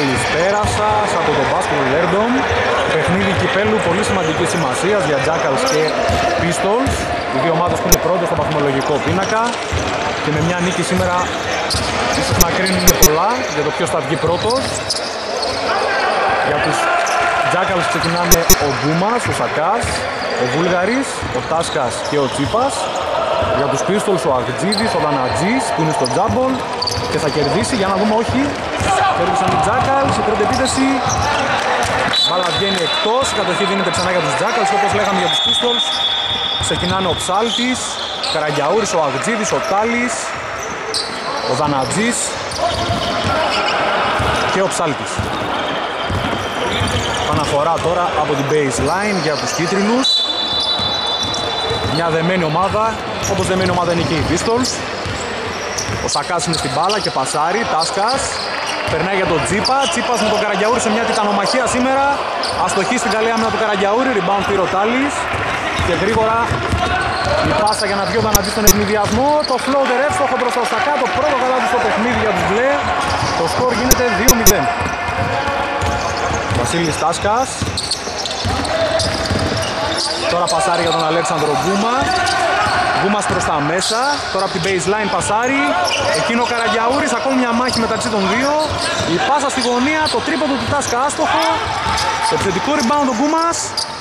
Τάλης πέρασας από τον μπάσκετ Λέρντομ. Παιχνίδι κυπέλου πολύ σημαντικής σημασίας για Jackals και Pistols. Οι δύο ομάδες που είναι πρώτες στο βαθμολογικό πίνακα. Και με μια νίκη σήμερα ίσως να κρίνουν πολλά για το ποιος θα βγει πρώτος. Για τους Jackals ξεκινάνε ο Γκούμας, ο Σακάς, ο Βούλγαρης, ο Τάσκας και ο Τσίπας. Για τους Pistols ο Αγτζίδης, ο Δανατζής που είναι στο τζάμπολ και θα κερδίσει για να δούμε όχι. Κέρδισαν οι Jackals, η πρώτη επίθεση. Μπάλα βγαίνει εκτός, η κατοχή δίνεται ξανά για τους Jackals και όπως λέγαμε για τους Pistols. Ξεκινάνε ο Ψάλτης, Καραγιαούρης, ο Αγτζίδης, ο Τάλης, ο Δανατζής και ο Ψάλτης. Παναφορά τώρα από την baseline για τους κίτρινους. Μια δεμένη ομάδα, όπως δεμένη ομάδα είναι και οι Pistols. Ο Σακάς είναι στην μπάλα και πασάρει, Τάσκας. Περνάει για τον Τζίπα, Τσίπας με τον Καραγιαούρη σε μια τιτανομαχία σήμερα. Αστοχή στην καλή άμυνα του Καραγιαούρη, rebound πήρε ο Τάλης. Και γρήγορα η πάσα για να βγει ο Δανατζής στον ευνηδιασμό. Το floater εύστοχο προς το Σακά, το πρώτο καλάθι στο παιχνίδι για τους μπλε. Το σκορ γίνεται 2-0. Βασίλης Τάσκας. Τώρα πασάρει για τον Αλέξανδρο Γκούμα. Γκούμας προς τα μέσα. Τώρα από την baseline πασάρει. Εκείνο ο Καραγιαούρης. Ακόμη μια μάχη μεταξύ των δύο. Η πάσα στη γωνία. Το τρίποντο του Τάσκα άστοχο. Το επιθετικό rebound ο Γκούμας.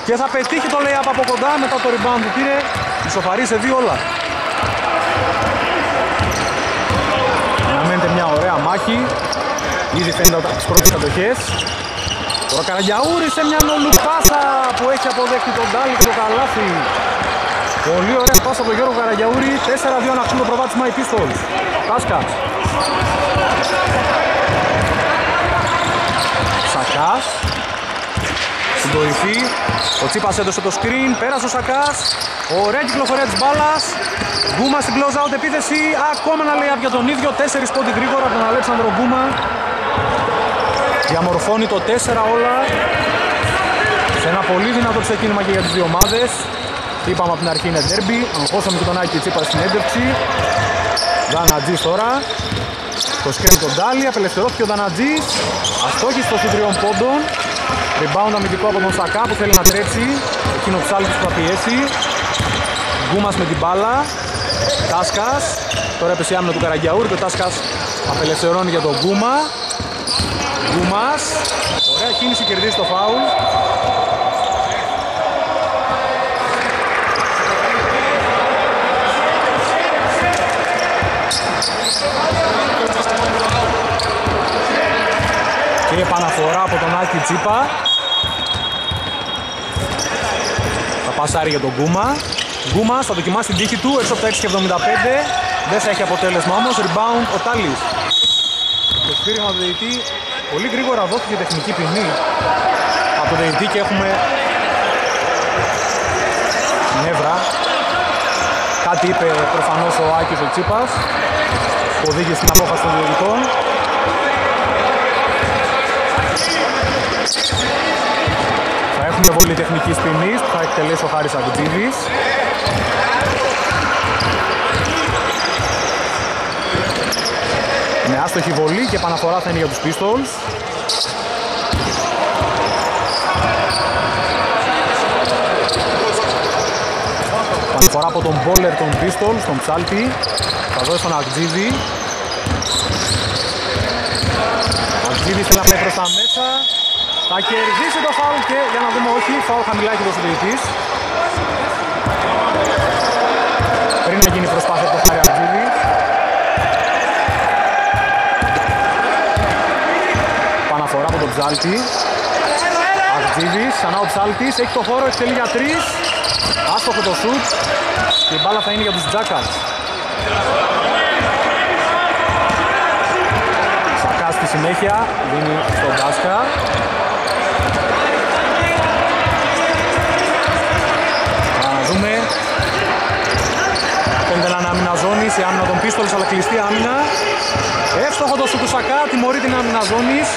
Και θα πετύχει το λέει από κοντά μετά το rebound που πήρε. Ισοφαρεί σε δύο όλα. Αναμένεται μια ωραία μάχη. Ήδη φαίνεται από τις πρώτες κατοχές. Ο Καραγιαούρης σε μια νολουπάσα που έχει αποδέχει τον Ντάλι και το καλάθι. Πολύ ωραία πάσα από τον Γιώργο Καραγιαούρη. 4-2 να το προβάτισμα οι Pistols. Τάσκα. Σακάς. Στην κορυφή. Ο Τσίπας έδωσε το screen. Πέρασε ο Σακάς. Ωραία κυκλοφορία της μπάλας. Γκούμα στην close out επίθεση. Ακόμα να λέει για τον ίδιο. 4 πόντι γρήγορα από τον Αλέξανδρο Γκούμα. Διαμορφώνει το 4 όλα σε ένα πολύ δυνατό ξεκίνημα και για τις δύο ομάδες. Είπαμε από την αρχή είναι derby. Αγχώσαμε και τον Άκη Τσίπα στην έντευξη. Δανατζής τώρα. Το σκέρι τον Ντάλι. Απελευθερώθηκε ο Δανατζής. Αστόχης στο τριών πόντων. Rebound αμυντικό από τον Σακά που θέλει να τρέξει. Εκείνο ο Ψάλτης που θα πιέσει. Γκούμας με την μπάλα. Τάσκας. Τώρα έπεσε η άμυνα του Καραγκιαούρ και ο Τάσκας απελευθερώνει για τον Γκούμα. Γκούμας. Ωραία κίνηση κερδίζει το φάουλ. Και επαναφορά από τον Άκη Τσίπα. Θα πασάρει για τον Γκούμα. Γκούμα θα δοκιμάσει την τύχη του έξω από τα 6,75. Δεν θα έχει αποτέλεσμα όμως. Rebound ο Τάλης. Το σφύριγμα του διαιτή πολύ γρήγορα δόθηκε τεχνική ποινή από τον διαιτή και έχουμε νεύρα. Κάτι είπε προφανώς ο Άκης ο Τσίπας που οδήγησε στην απόφαση των διαιτητών. Θα έχουμε βολή τεχνικής ποινής που θα εκτελέσει ο Χάρης Αγγιτζίδης. Με άστοχη βολή και επαναφορά θα είναι για τους Pistols. Επαναφορά από τον Μπόλερ των Pistols, τον Ψάλτη. Θα δώσει τον Αγτζίδη. Ο Αγτζίδης θέλει να πάει προς τα μέσα. Θα κερδίσει το φάουλ και για να δούμε όχι, φάουλ χαμηλά έχει δώσει ο διαιτής. Πριν να γίνει προσπάθεια από το Χάρη Αγτζίδη. Παναφορά από τον Ψάλτη. Αγτζίδης, ξανά ο Ψάλτης, έχει το χώρο, εξελίγει για τρεις. Άστοχο το σουτ και η μπάλα θα είναι για τους Jackals. Σακά στη συνέχεια, δίνει στον Τάσκα. Να δούμε. Φαίνεται να είναι άμυνα ζώνης, η άμυνα των πίστολες αλλά κλειστή άμυνα. Εύστοχο το σου του Σακά, τιμωρεί την άμυνα ζώνης.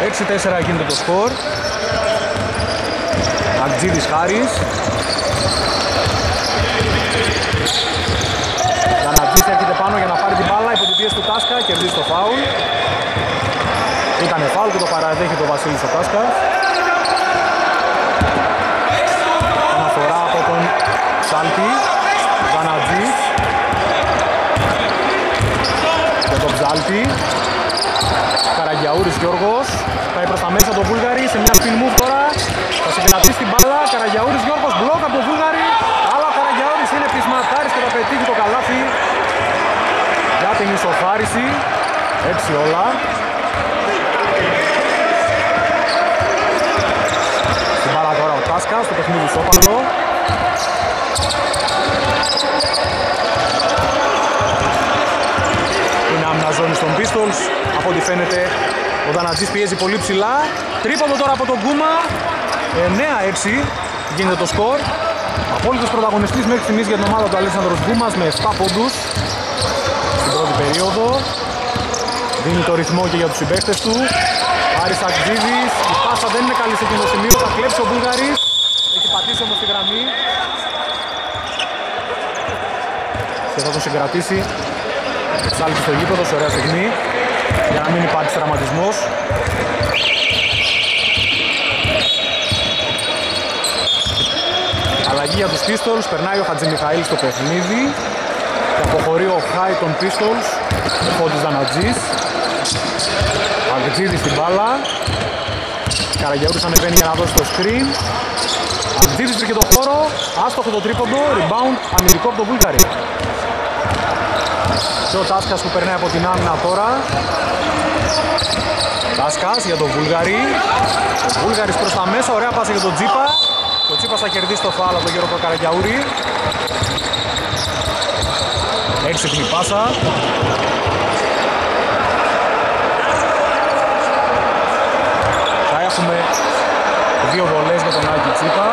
6-4 γίνεται το σκορ. Αγτζίδης Χάρης. Δανατζής έρχεται πάνω για να πάρει την μπάλα υπό την πίεση του Τάσκα, κερδίζει το φάουλ. Και Ήταν φάουλ και το παραδέχει το Βασίλης ο Τάσκας. Αναφορά από τον Σάλτη. Βανατζής. Και τον Ψάλτη. Καραγιαούρης Γιώργος. Πάει προς τα μέσα το Βούλγαρη σε μια spin move τώρα. Θα συγκρατήσει την μπάλα. Καραγιαούρης Γιώργος μπλοκ από το Βούλγαρη. Αλλά ο Καραγιαούρης είναι πεισματάρης και θα πετύχει το καλάθι για την ισοφάριση. Έτσι όλα. Στην μπάλα τώρα ο Τάσκας, το παιχνίδι σώπαλο. Είναι άμυνα ζώνη των Pistols. Από ό,τι φαίνεται ο Δανατζής πιέζει πολύ ψηλά. Τρίποντο τώρα από τον Κούμα. 9-6 γίνεται το σκορ. Απόλυτος πρωταγωνιστής μέχρι στιγμής για την ομάδα του Αλέξανδρος Γκούμας με 7 πόντους στην πρώτη περίοδο. Δίνει το ρυθμό και για τους συμπαίκτες του. Άρης Ακτζίδης, η πάσα δεν είναι καλή σε εκείνο το σημείο, θα κλέψει ο Βούλγαρης. Έχει πατήσει όμως τη γραμμή. Και θα τον συγκρατήσει. Εξάλληψη στο γήπεδο, σε ωραία στιγμή. Για να μην υπάρχει τραυματισμός. Αλλαγή για τους Pistols, περνάει ο Χατζημιχαήλ στο παιχνίδι και αποχωρεί ο Χάι των Pistols, ο Φώτης Δανατζής. Αγτζίδης στην μπάλα. Καραγιαούρης ανεβαίνει για να δώσει το screen. Αγτζίδης βρήκε το χώρο, άστοχο το τρίποντο, rebound, αμυντικό από τον Βούλγαρη. Και ο Τάσκας που περνάει από την άμυνα τώρα. Τάσκας για τον Βούλγαρη. Ο Βούλγαρης προς τα μέσα, ωραία πάσα για τον Τζίπα. Το Τσίπας θα κερδίσει το φάλα από τον Γιώργο Καραγιαούρη. Έξυπνη πάσα. Θα έχουμε δύο βολές με τον Άκη Τσίπα.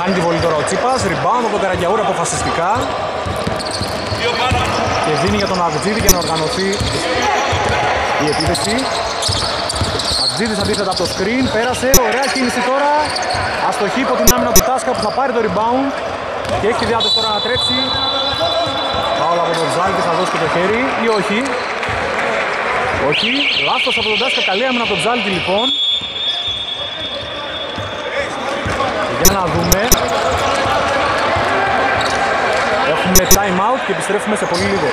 Κάνει τη βολή τώρα ο Τσίπας, rebound από τον Καραγιαούρα αποφασιστικά και δίνει για τον Αγτζίδη για να οργανωθεί η επίθεση. Αγτζίδης αντίθετα από το screen, πέρασε, ωραία κίνηση τώρα, αστοχή από την άμυνα του Τάσκα που θα πάρει το rebound και έχει τη διάθεση τώρα να τρέξει. Πάω από τον Ζάλκη θα δώσει και το χέρι ή όχι. Όχι, λάθος από τον Τάσκα, καλή άμυνα από τον Ζάλκη λοιπόν. Για να δούμε. Έχουμε time out και επιστρέφουμε σε πολύ λίγο.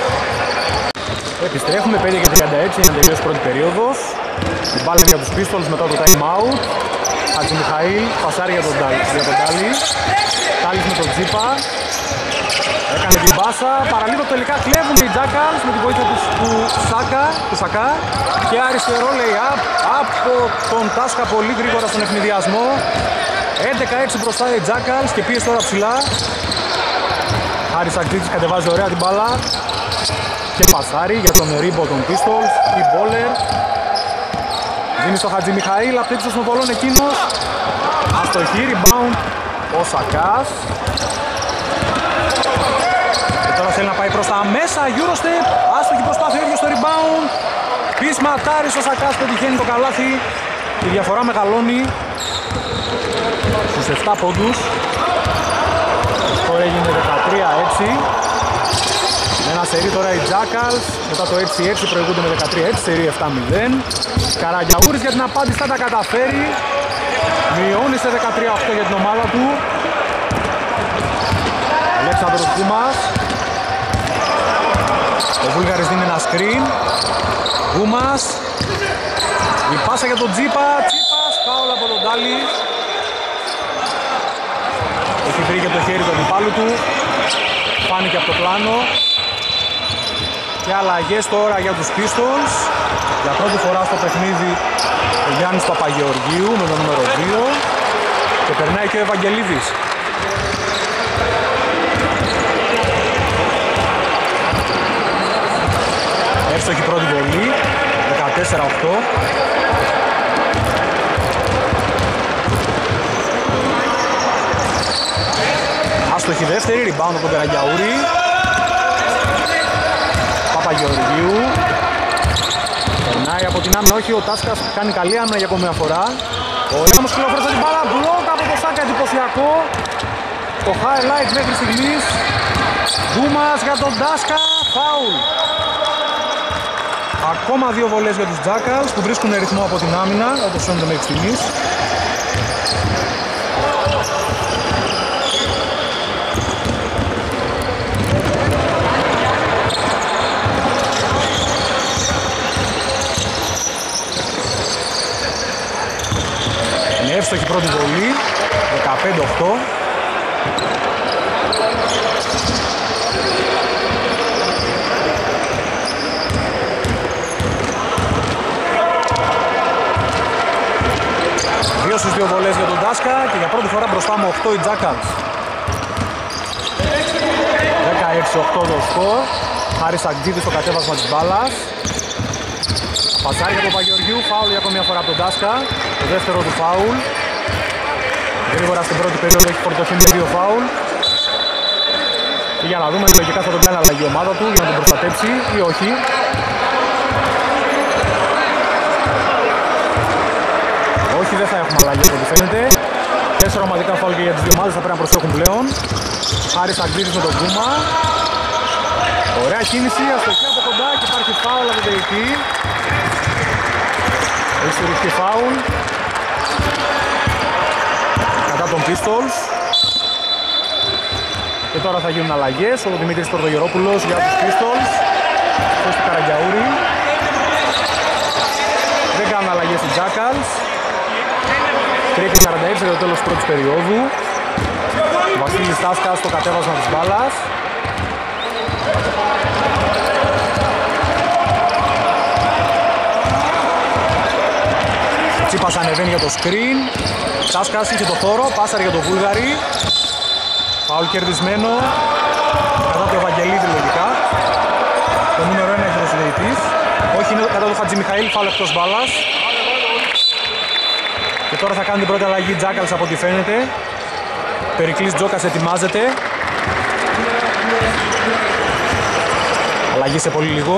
Επιστρέφουμε 5 και 36 για να τελειώσει η πρώτη περίοδος. Η μπάλα για τους Pistols μετά το time out. Χατζη Μιχαήλ, πασάρι για τον, για τον Τάλι. Τάλης με τον Τζίπα. Έκανε την μπάσα, παραλίγο τελικά κλέβουν οι Jackals με τη βοήθεια τους, του Σάκα, του Σακά και αριστερό λέει up από τον Τάσκα πολύ γρήγορα στον ευνηδιασμό 11-6 μπροστά οι Jackals και πίεση τώρα ψηλά Χάρης Ακτήτης κατεβάζει ωραία την μπάλα και πασάρι για τον Ρίμπο των Pistols η Μπόλερ. Δίνει στο Χατζη Μιχαήλ απτύψος των βολών εκείνος. Αστοχή rebound ο Σακάς. Και τώρα θέλει να πάει προς τα μέσα Eurostep. Άστοχη προσπάθεια ίδιος στο rebound. Πίσμα Τάρης ο Σακάς πετυχαίνει το καλάθι. Η διαφορά μεγαλώνει στους 7 πόντους τώρα έγινε 13-6 με ένα σερί τώρα οι Jackals. Μετά το 6-6 προηγούνται με 13-6 σερί 7-0 Καραγιαούρης για την απάντηση θα τα καταφέρει. Μειώνει σε 13-8 για την ομάδα του. Αλέξανδρος Κούμας ο Βούλγαρης δίνει ένα screen. Κούμας η πάσα για τον Τζίπα. Τσίπας, φάουλ από τον Τάλι έχει βρει και το χέρι του αντιπάλου του. Φάνηκε από το πλάνο. Και αλλαγές τώρα για τους Pistols για πρώτη φορά στο παιχνίδι ο Γιάννης Παπαγεωργίου με το νούμερο 2 και περνάει και ο Ευαγγελίδης. Εύστοχη πρώτη βολή 14-8 Άστοχη δεύτερη, rebound από τον Καραγιαούρη Παπαγεωργίου από την άμυνα, όχι ο Τάσκας κάνει καλή άμυνα για ακόμη μια φορά. Ο Ράμος κυκλοφορεί την μπάλα, μπλοκ από το Σάκα εντυπωσιακό. Το highlight μέχρι στιγμής. Δούμας για τον Τάσκα, φάουλ. Ακόμα δύο βολές για τους Jackals που βρίσκουν ρυθμό από την άμυνα, όπως φαίνεται μέχρι στιγμής. Εύστοχη πρώτη βολή. 15-8 Δύο στις δύο βολές για τον Τάσκα και για πρώτη φορά μπροστά με 8 οι Jackals 16-8 το σκορ. Χάρης Αγγίδης στο κατέβασμα της μπάλας. Πασάρι για τον Παγιοργιού, φάουλ για ακόμη μια φορά από τον Τάσκα. Το δεύτερο του φάουλ. Γρήγορα στην πρώτη περίοδο έχει φορτωθεί με δύο φάουλ. Και για να δούμε, λογικά θα τον κάνει αλλαγή η ομάδα του για να τον προστατέψει ή όχι. Όχι, δεν θα έχουμε αλλαγή από ό,τι φαίνεται. Τέσσερα ομαδικά φάουλ και για τις δύο ομάδες θα πρέπει να προσέχουν πλέον. Χάρης Αγγλίδης με τον Κούμα. Ωραία κίνηση, αστοχή από κοντά και υπάρχει φάουλ από την τελική. Έχει στηριχτεί φάουλ. Κατά τον Pistols. Και τώρα θα γίνουν αλλαγές. Ο Δημήτρης Πορτογερόπουλος για τους Pistols. Πώς του Καραγκιαούρη. Δεν κάνουν αλλαγές οι Jackals. 3.46 για το τέλος της πρώτης περίοδου. Βασίλης Τάσκας στο κατέβασμα της μπάλας. Τσίπας ανεβαίνει για το screen. Τάσκας είχε το χώρο, πάσαρε για το Βούλγαρη. Φάουλ κερδισμένο. Κατά το Ευαγγελίδη λογικά. Το νούμερο 1 έχει ο συνδεητής. Όχι, είναι κατά το Χατζη Μιχαήλ, φάουλ εκτός μπάλας. Και τώρα θα κάνει την πρώτη αλλαγή Τζάκαλς από ό,τι φαίνεται. Περικλής Τζόκας ετοιμάζεται. Αλλαγή σε πολύ λίγο.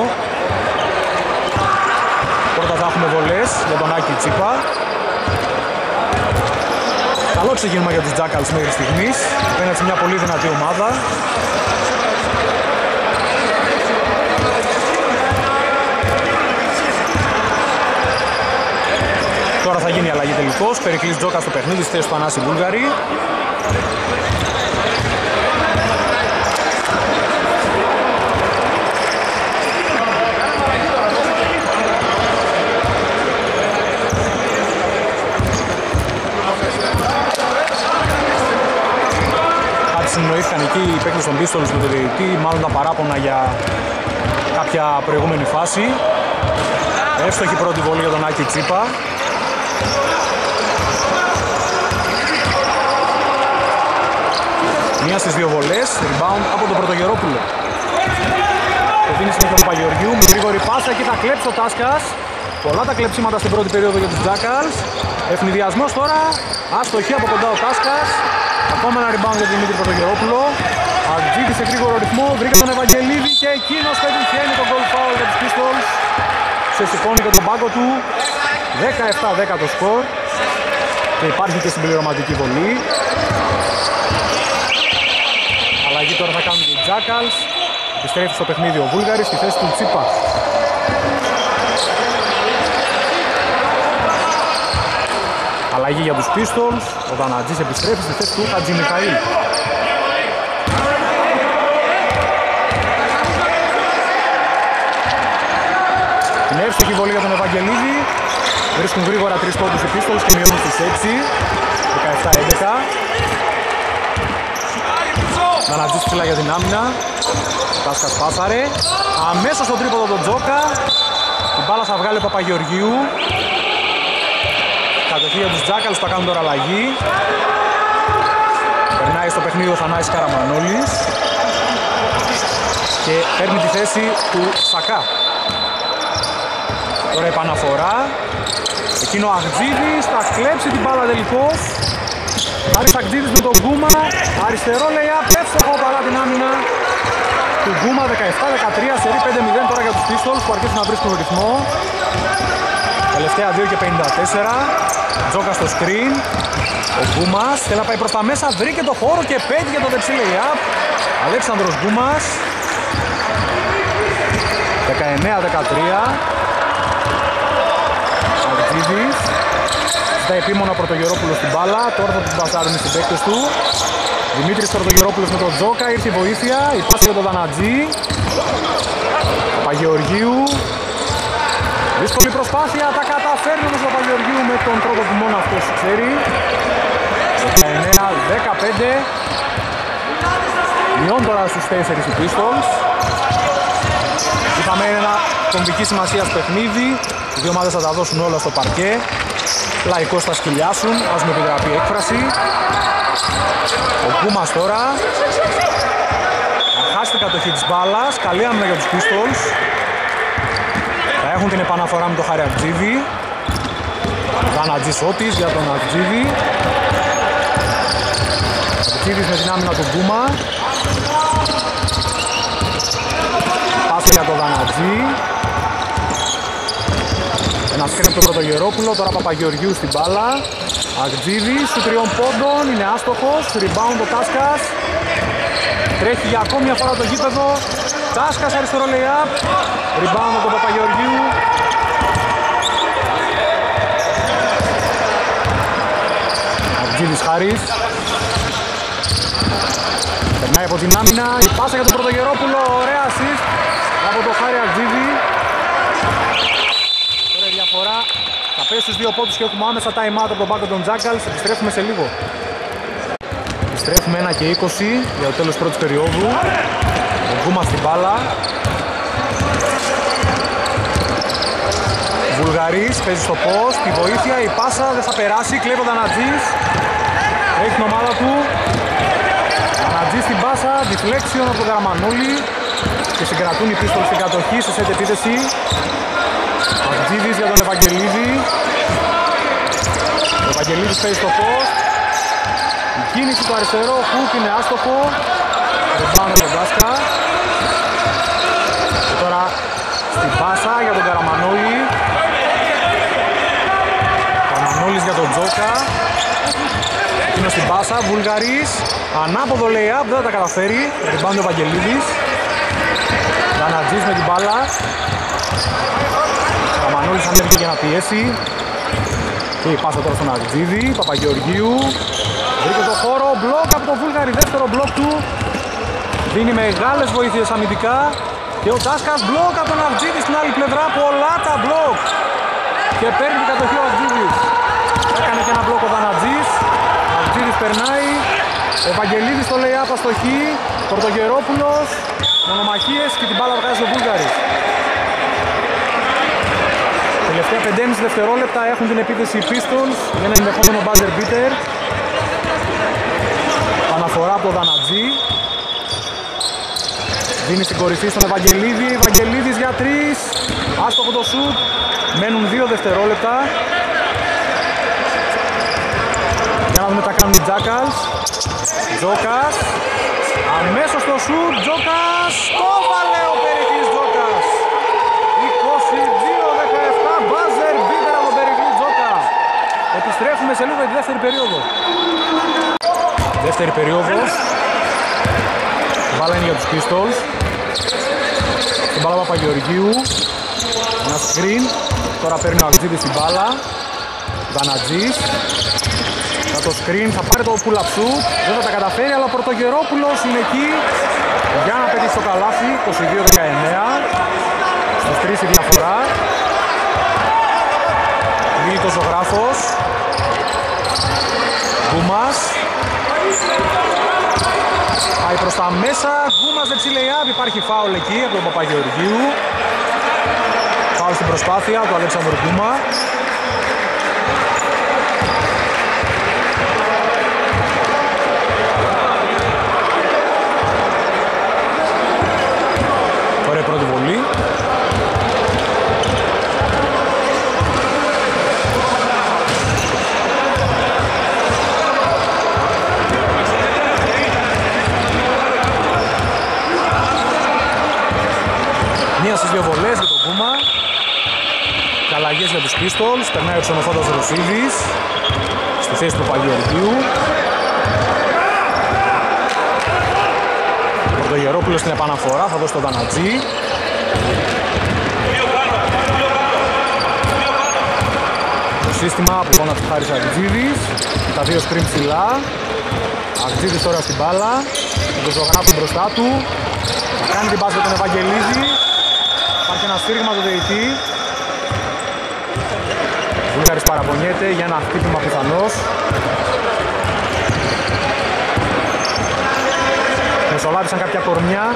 Πρώτα θα έχουμε βολές για τον Άκη Τσίπα. Καλό ξεκίνημα για τους Jackals μέχρι στιγμής. Απέναντι σε μια πολύ δυνατή ομάδα. Τώρα θα γίνει η αλλαγή τελικώς. Περικλής Τζόκα στο παιχνίδι στη θέση του Ανάση Βούλγαρη. Συνοήθηκαν εκεί οι παίκτες των Pistols με τον διαιτητή, μάλλον τα παράπονα για κάποια προηγούμενη φάση. Εύστοχη πρώτη βολή για τον Άκη Τσίπα. Μία στις δύο βολές, rebound από τον Πρωτογερόπουλο. Το δίνει συνέχεια του Παγιοργιού με γρήγορη πάσα και θα κλέψει ο Τάσκας. Πολλά τα κλέψιματα στην πρώτη περίοδο για τους Jackals. Ευνηδιασμός τώρα, αστοχή από κοντά ο Τάσκας. Ακόμα ένα rebound για τον Δημήτρη Πρωτογερόπουλο. Αγγίδη σε γρήγορο ρυθμό, βρήκα τον Ευαγγελίδη και εκείνος πετυχαίνει τον goal foul για τους Pistols. Σε σηκώνει και τον πάγκο του. 17-10 το σκορ. Και υπάρχει και συμπληρωματική βολή. Αλλαγή τώρα θα κάνουν οι Jackals. Επιστρέφει στο παιχνίδι ο Βούλγαρης στη θέση του Τσίπας. Αλλαγή για τους Pistols. Ο Δανατζής επιστρέφει στη θέση του Χατζη Μιχαήλ. Την εύστοχη βολή για τον Ευαγγελίδη. Βρίσκουν γρήγορα τρεις πόντους οι Pistols και μειώνουν στις 6. 17-11. Δανατζής ψηλά για την άμυνα. Τάσκας πάσαρε. Αμέσως στον τρίποδο τον Τζόκα. Την μπάλα θα βγάλει ο Παπαγεωργίου. Κατοχή για τους Τζάκαλους θα κάνουν τώρα αλλαγή. Περνάει στο παιχνίδι ο Θανάης Καραμανόλης. Και παίρνει τη θέση του Σακά. Τώρα επαναφορά. Εκείνο ο Αγτζίδης θα κλέψει την μπάλα τελικώς. Άρης Αγκτζίδης με τον Γκούμα, αριστερό λέει απέφτωχο παρά την άμυνα του Γκούμα 17-13, σερί 5-0 τώρα για τους Pistols που αρχίζουν να βρίσκουν ρυθμό. Τελευταία 2 και 54, Τζόκα στο screen, ο Γκούμας θέλει να πάει προς τα μέσα, βρήκε το χώρο και πέτυχε το δεξί layup. Αλέξανδρος Γκούμας, 19-13. Αγτζίδης, στα επίμονα Πρωτογερόπουλος στην μπάλα, τώρα θα την πασάρουν οι συμπαίκτες του. Δημήτρης Πρωτογερόπουλος με τον Τζόκα, ήρθε η βοήθεια, η πάση για τον Δανατζή. Παγεωργίου. Δύσκολη προσπάθεια, τα καταφέρνει όμως ο Παγεωργίου με τον τρόπο που μόνο αυτός ξέρει. 19-15. Μειών τώρα στους 4 οι Pistols. Είπαμε είναι ένα κομβική σημασίας παιχνίδι. Οι δύο ομάδες θα τα δώσουν όλα στο παρκέ. Λαϊκός θα σκυλιάσουν, ας με επιτραπεί έκφραση. Ο Κούμας τώρα. Θα χάσει την κατοχή της μπάλας. Καλή άμυνα για τους Pistols. Θα έχουν την επαναφορά με το Χάρη Ακτζίδη. Δανατζής Ότης για τον Ακτζίδη. Ακτζίδης με την άμυνα του Κούμα. Πάσα για τον Δανατζή. Ένα σκριν από τον Πρωτογερόπουλο, τώρα Παπαγεωργίου στην μπάλα. Αγτζίδης του τριών πόντων, είναι άστοχος, rebound ο Τάσκας. Τρέχει για ακόμη μια φορά το γήπεδο. Τάσκας αριστερό layup, rebound από τον Παπαγεωργίου. Αγτζίδης Χάρης. Περνάει από την άμυνα, η πάσα για τον Πρωτογερόπουλο, ωραία assist από τον Χάρη Αγτζίδη διαφορά. Θα πέσει στους δύο πόντους και έχουμε άμεσα time out από τον πάγκο των Jackals. Επιστρέφουμε σε λίγο. Επιστρέφουμε 1 και 20 για το τέλος της πρώτης περίοδου. Ο Γκούμα στην μπάλα. Βουλγαρής παίζει στο post, τη βοήθεια, η πάσα δεν θα περάσει, κλέβει ο Δανατζής. Έχει την ομάδα του. Δανατζής στην πάσα, deflection από τον Γραμμανούλη και συγκρατούν οι πίστολοι στην κατοχή σε set επίθεση. Αρτζίδης για τον Ευαγγελίδη. Ο Ευαγγελίδης παίζει στο post. Η κίνηση του αριστερό χουκ είναι άστοχο. Ρεμπάνω τον Μπάσκα. Και τώρα στην πάσα για τον Καραμανόλη. Καραμανόλης για τον Τζόκα. Είναι στην πάσα, Βουλγαρής. Ανάποδο lay-up, δεν θα τα καταφέρει. Ρεμπάνω ο Ευαγγελίδης. Δανατζής με την μπάλα. Μανώλης ανέβηκε για να πιέσει. Και η πάσα τώρα στον Αγτζίδη, Παπαγεωργίου. Βρήκε το χώρο, μπλοκ από το Βούλγαρη, δεύτερο μπλοκ του. Δίνει μεγάλες βοήθειες αμυντικά. Και ο Τάσκας μπλοκ από τον Αγτζίδη στην άλλη πλευρά, πολλά τα μπλοκ. Και παίρνει την κατοχή ο Αγτζίδης. Έκανε και ένα μπλοκ ο Δανατζής. Ο Αγτζίδης περνάει. Ο Ευαγγελίδης το λέει άπα στο χ. Πορτογερόπουλος. Μονομαχίες και την μπάλα βγάζει ο Βούλγαρης. Τελευταία 5,5 δευτερόλεπτα έχουν την επίθεση οι Pistols για ένα ενδεχόμενο buzzer beater. Αναφορά από τον Δανατζή. Δίνει στην κορυφή στον Ευαγγελίδη. Ευαγγελίδης για 3. Άστοχο το σουτ. Μένουν 2 δευτερόλεπτα. Για να δούμε τα κάνουν οι Jackals. Τζόκας. Αμέσως το σουτ. Τζόκας. Το βάλε ο Περιχής Τζόκας. 22-17. Μπάζερ μπίτερ από τον Περικλή Τζόκα. Επιστρέφουμε σε λίγο για τη δεύτερη περίοδο. Δεύτερη περίοδος. Βάλα είναι για τους Pistols. Στην μπάλα Παπαγεωργίου. Ένα screen. Τώρα παίρνει ο Αγτζίδης στην μπάλα. Δανατζής. Για το screen θα πάρει το πουλαψού. Δεν θα τα καταφέρει αλλά ο Πρωτογερόπουλος είναι εκεί. Για να πετύχει το καλάθι. 22-19. Στους τρεις η διαφορά. Βγήκε ο ζωγράφος. Γκούμας. Πάει προς τα μέσα. Γκούμας δεν ψηλεϊάβει. Υπάρχει φάουλ εκεί από τον Παπαγεωργίου. Φάουλ στην προσπάθεια του Αλέξανδρου Γκούμα. Τους Pistols. Περνάει ο ξενοφόντας Ρωσίδης στη θέση του Παγιοργίου. Ο Πρωτογερόπουλος στην επαναφορά θα δώσει τον Δανατζή. Το σύστημα από τον Χάρης Αγτζίδης. Τα δύο σκριν ψηλά. Αγτζίδης τώρα στην μπάλα. Με τον ζωγράφο μπροστά του. Θα κάνει την πάση τον Ευαγγελίδη. Υπάρχει ένα σφύριγμα του ΔΕΙΤΗ. Βούλγαρης παραπονιέται για ένα χτύπημα πιθανώς. Μεσολάβησαν κάποια κορμιά.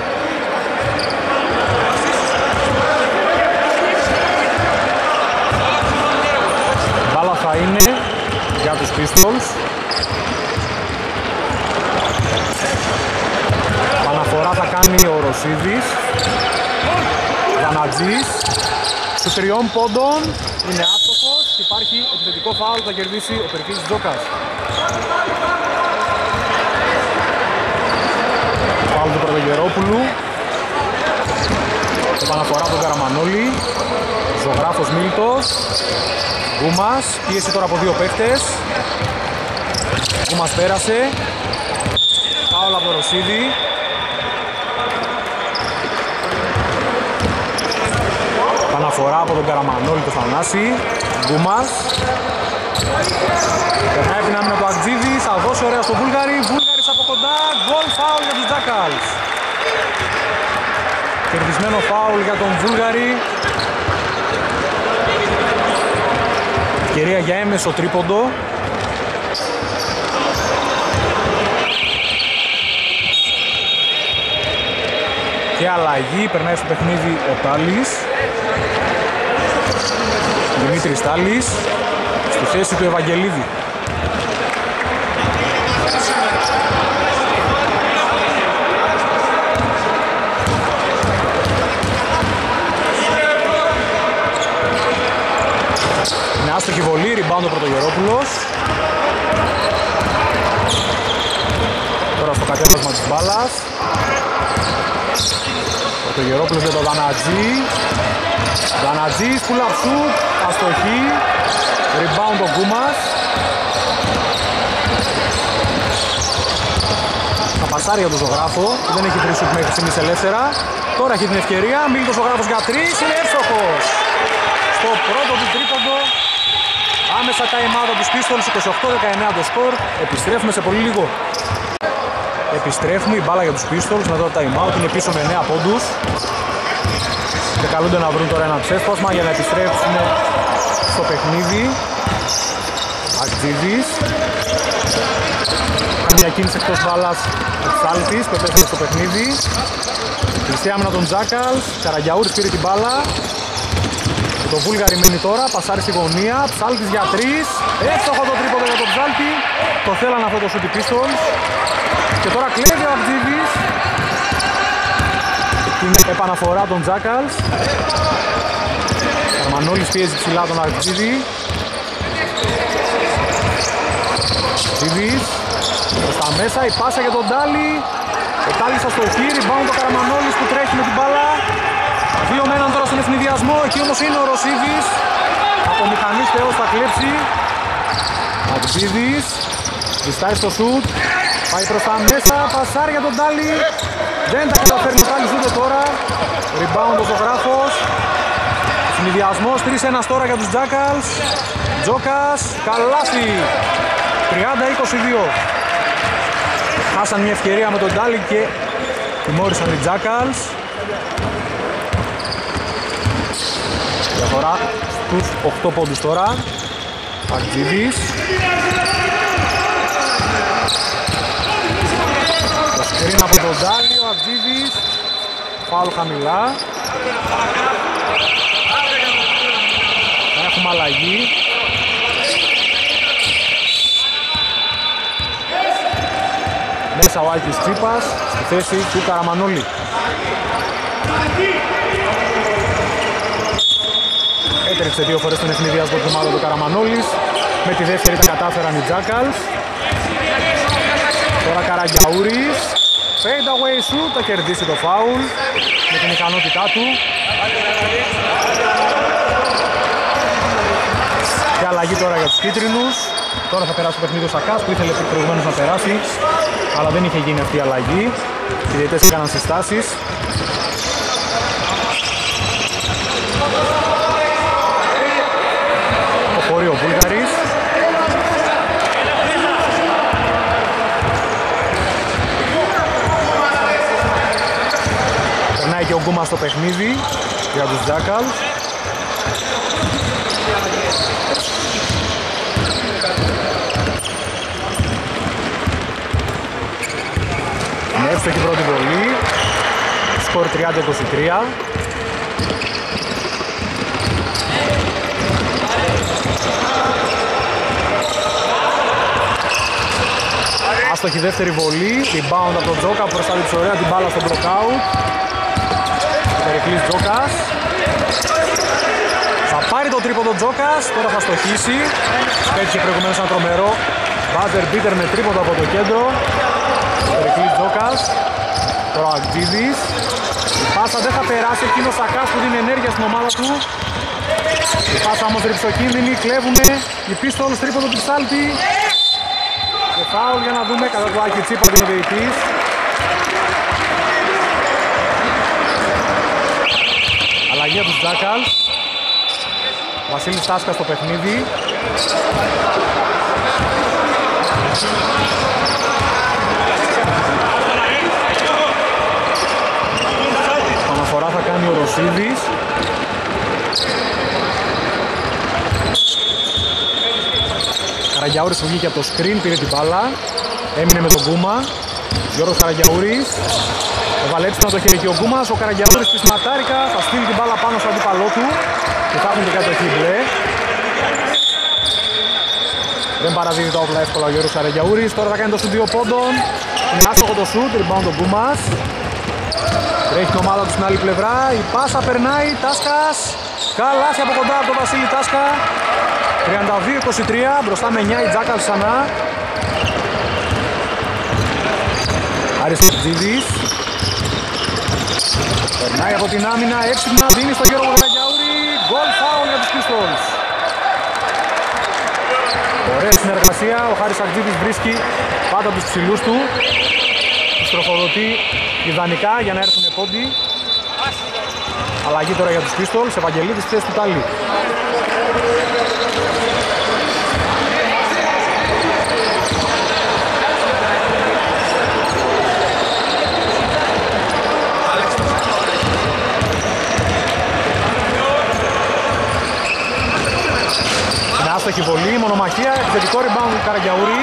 Μπάλα θα είναι για τους Pistols. Παναφορά θα κάνει ο Ρωσίδης. Δανατζής. Στους τριών πόντων είναι άστοχος και υπάρχει επιθετικό φάουλ που θα κερδίσει ο Περκής Τζόκας. Φάουλ του Πρωτογερόπουλου. Επαναφορά από τον Καραμανόλη. Ζωγράφος Μίλτος. Γκούμας. Πίεση τώρα από δύο παίκτες. Γκούμας πέρασε. Φάουλ από Ρωσίδη. Επαναφορά από τον Καραμανόλη του Θανάση. Γκούμας. Περνάει την άμυνα του Αγτζίδη. Θα δώσει ωραία στο Βούλγαρη. Βούλγαρης από κοντά. Γκολ φάουλ για τους Τζάκαλς. Κερδισμένο φάουλ για τον Βούλγαρη. Ευκαιρία για έμεσο τρίποντο. Και αλλαγή, περνάει στο παιχνίδι ο Τάλης. Δημήτρης Τάλης στη θέση του Ευαγγελίδη. Είναι άστοχη βολή, rebound ο Πρωτογερόπουλος. Τώρα στο κατέβασμα της μπάλας. Πρωτογερόπουλος για τον Δανατζή. Δανατζής, pull up shoot, αστοχή. Rebound ο Γκούμας. Θα πασάρει για τον ζωγράφο, που δεν έχει βρει σουτ μέχρι στιγμής ελεύθερα. Τώρα έχει την ευκαιρία, μίλει ο ζωγράφος για τρεις, είναι εύστοχος. Στο πρώτο του τρίποντο, άμεσα time out από τους Pistols, 28-19 το σκορ. Επιστρέφουμε σε πολύ λίγο. Επιστρέφουμε, η μπάλα για τους Pistols μετά το time out, είναι πίσω με 9 πόντους. Και καλούνται να βρουν τώρα ένα ξέσπασμα για να επιστρέψουν στο παιχνίδι. Ακτζίδης. Κάνει μια κίνηση εκτός μπάλας Εξάλτης που επέστρεψε στο παιχνίδι. Χρηστή άμυνα των Τζάκαλς. Καραγιαούρης πήρε την μπάλα. Το Βούλγαρη μένει τώρα, πασάρει στη γωνία, Ψάλτης για τρεις, εύστοχο το τρίποδο για τον Ψάλτη, το θέλανε αυτό το σούτι Pistols και τώρα κλέβει ο Ακτζίδης την επαναφορά των Τζάκαλς. Καρμανόλης πιέζει ψηλά τον Ακτζίδη Ακτζίδης προς τα μέσα, η πάσα για τον Τάλι ο Τάλης στο χείρι, μπάουν το Καραμανόλης που τρέχει με την μπάλα. Δύο με έναν τώρα στον ευνηδιασμό, εκεί όμως είναι ο Ρωσίδης. Από μηχανής Θεός θα κλέψει. Ακτζίδης Διστάει στο σουτ Πάει προς τα μέσα, πασάρει για τον Τάλι. Δεν τα καταφέρνει ο Τάλης ούτε τώρα. Rebound ο ζωγράφος. Συνδυασμός 3-1 τώρα για τους Τζάκαλς. Τζόκας, καλάθι. 30-22 Χάσαν μια ευκαιρία με τον Τάλι και τιμώρησαν οι Τζάκαλς. Διαφορά στους 8 πόντους τώρα. Αγγίδης. Το σκριν από τον Ντάλιο, Αγγίδης. Φάουλ χαμηλά. Έχουμε αλλαγή. Μέσα ο Άκης Τσίπας στη θέση του Καραμανόλη. Έτρεξε δύο φορές τον ευνηδιασμό του ομάδα του Καραμανόλης. Με τη δεύτερη τα κατάφεραν οι Τζάκαλς. Τώρα Καραγκιαούρης. Fade away shoot, θα κερδίσει το φάουλ με την ικανότητά του. Και αλλαγή τώρα για τους κίτρινους. Τώρα θα περάσει το παιχνίδι ο Σακάς που ήθελε προηγουμένως να περάσει αλλά δεν είχε γίνει αυτή η αλλαγή. Οι διαιτές έκαναν συστάσεις. Προχωρεί ο Βούλγαρης. Περνάει και ο Γκούμα στο παιχνίδι για τους Jackals. Είναι εύστοχη πρώτη βολή. Σκορ 30-23. Άστοχη δεύτερη βολή, rebound από τον Τζόκα που προστάτει της ωραία την μπάλα στο blockout. Περικλής Τζόκας. Θα πάρει το τρίποντο Τζόκας, τώρα θα στοχίσει. Πέτυχε προηγουμένως ένα τρομερό buzzer beater με τρίποντο από το κέντρο. Περικλής Τζόκας. Τώρα ο Αγγίδης. Η πάσα δεν θα περάσει εκείνος Σακάς που δίνει ενέργεια στην ομάδα του. Η πάσα όμως ρηψοκίνδυνη, κλέβουνε. Οι πίστολες τρίποντο του Ψάλτη. Και φάουλ για να δούμε κατά του Άκη Τσίπα του διαιτητής. Αλλαγή από τους Τζάκαλ. Βασίλης Τάσκα στο παιχνίδι. Αναφορά θα κάνει ο Ρωσίδης. Καραγιαούρης που βγήκε από το screen, πήρε την μπάλα. Έμεινε με τον Κούμα. Γιώργος Καραγιαούρης. Έβαλε έτσι το χέρι και ο Κούμας. Ο Καραγιαούρης της Ματάρικα θα στείλει την μπάλα πάνω στον αντίπαλό του. Και θα έχουν και κατοχή μπλε. Δεν παραδίδει τα όπλα εύκολα ο Γιώργος Καραγιαούρης. Τώρα θα κάνει το σου δύο πόντων. Είναι άστοχο το σουτ, rebound ο Κούμας. Τρέχει την ομάδα του στην άλλη πλευρά. Η πάσα περνάει. Τάσκας. Καλάθι από κοντά από τον Βασίλη Τάσκα. 32-23. Μπροστά με 9 η Τζάκαλ ξανά. Άρης Τζίδης. Περνάει από την άμυνα. Έξυπνα δίνει στον Γιώργο Καραγιαούρη. Γκολ φάουλ για τους Pistols. Ωραία συνεργασία. Ο Χάρης Αρτζίδης βρίσκει πάντα τους ψηλούς του. Στροφοδοτεί ιδανικά για να έρθουν πόντι. Αλλαγή τώρα για τους Pistols. Ευαγγελίδης θέση του Ταλή. Είναι άστοχη βολή, μονομαχία, επιθετικό rebound του Καραγκιαούρη.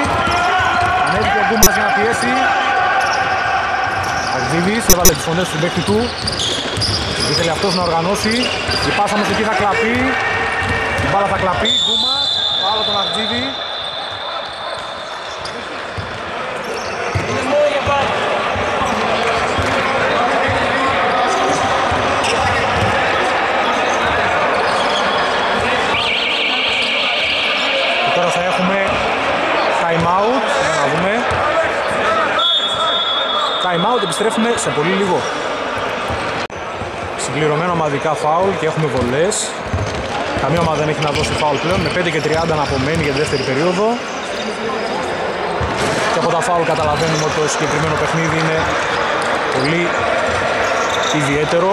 Ανέβηκε ο Γκούμας για να πιέσει. Αγδίδης έβαλε τις φωνές του παίκτη του. Ήθελε αυτός να οργανώσει. Η πάσα μέσα εκεί θα κλαπεί. Η μπάλα θα κλαπεί. Γκούμας, άλλο τον Αγδίδη. Και τώρα θα έχουμε time out. Για να δούμε. Time out, επιστρέφουμε σε πολύ λίγο. Συμπληρωμένα ομαδικά φάουλ και έχουμε βολές. Καμία ομάδα δεν έχει να δώσει φάουλ πλέον με 5 και 30 να απομένει για τη δεύτερη περίοδο. Και από τα φάουλ καταλαβαίνουμε ότι το συγκεκριμένο παιχνίδι είναι πολύ ιδιαίτερο.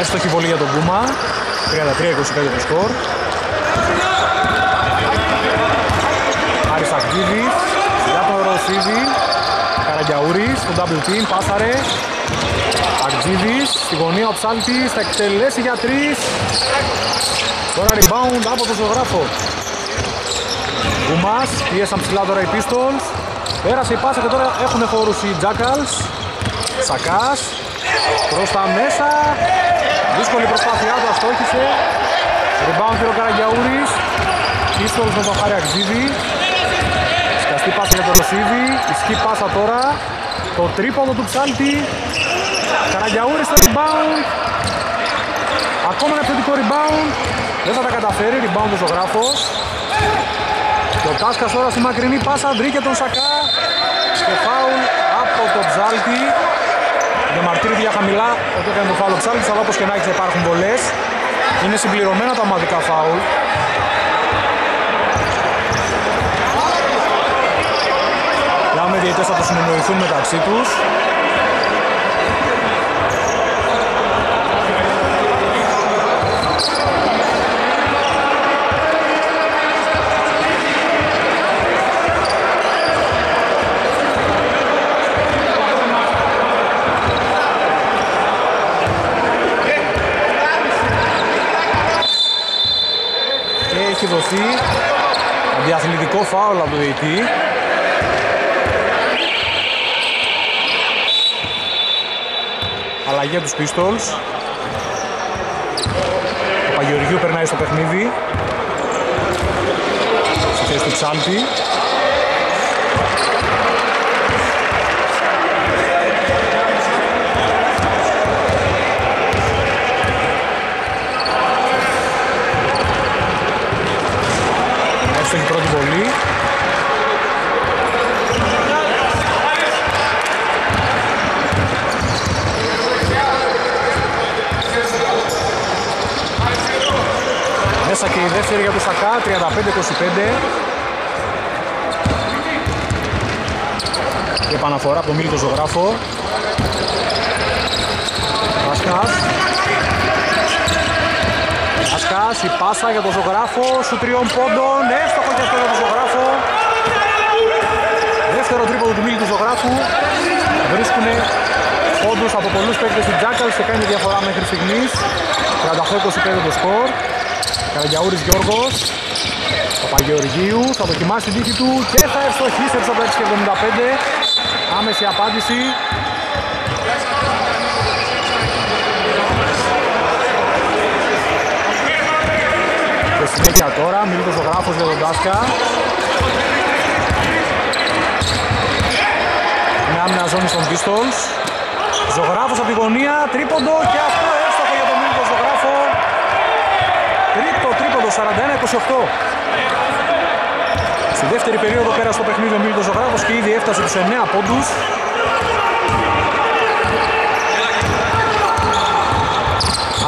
Έστοχη βολή για τον Κούμα. 33-25 το σκορ. Άρης Αγγίδης για τον Ρωσίδη. Καραγκιαούρης, το double team, πάσαρε. Αγγίδης, στη γωνία ο Ψάλτης, θα εκτελέσει για τρεις. Τώρα rebound από τον ζωγράφο. Κουμάς, πίεσαν ψηλά τώρα οι Pistols. Πέρασε η πάσα και τώρα έχουν χώρους οι Jackals. Σακάς, προς τα μέσα. Δύσκολη προσπάθειά του, αστόχησε. Rebound και ο Καραγκιαούρης. Pistols με τον Χάρη Αγγίδη. Σκαστή πάσα για τον Ρωσίδη. Ισχύ πάσα τώρα. Το τρίποδο του Ψάλτη. Καραγκιαούρης στο rebound. Ακόμα ένα επιθετικό rebound. Δεν θα τα καταφέρει. Rebound ο ζωγράφος. Και ο Τάσκας τώρα στη μακρινή πάσα βρήκε τον Σακά. Και φάουλ από τον Ψάλτη. Διαμαρτύρεται για χαμηλά ότι έκανε το φάουλ ο Ψάλτης, αλλά όπως και να έχει υπάρχουν πολλές. Είναι συμπληρωμένα τα ομαδικά φάουλ. Οι διαιτές θα το συνεννοηθούν μεταξύ τους. έχει δοθεί διαθλητικό φάουλ από το διετή. Αλλαγή από τους Pistols. Ο Παγιοργίου περνάει στο παιχνίδι. Στη θέση του Ψάλτη. εύστοχη πρώτη βολή. Μέσα και η δεύτερη για το Σακά, 35-25. Και επαναφορά από τον Μίλτο Ζωγράφο. Βασκάς. Ασκάς, η πάσα για τον ζωγράφο, σου τριών πόντων, έστοχο και αυτό για τον ζωγράφο. Δεύτερο τρίποδο του Μίλη του ζωγράφου. Βρίσκουν πόντους από πολλούς παίκτες του Τζάκαλς και κάνει διαφορά μέχρι στιγμής. 38-25 το σκορ. Καραγιαούρης Γιώργος. Παπαγεωργίου θα δοκιμάσει την τύχη του και θα ευστοχίσει από το 6-75. Άμεση απάντηση συνέχεια τώρα, Μίλτος ο γράφος για τον Τάσκα. Μια άμυνα ζώνη των Pistols. Ζωγράφος από τη γωνία, τρίποντο και αυτό εύστοχο για τον Μίλτο Ζωγράφο. Τρίτο τρίποντο, 41-28. Στη δεύτερη περίοδο πέρασε το παιχνίδι ο Μίλτος Ζωγράφος και ήδη έφτασε τους 9 πόντους.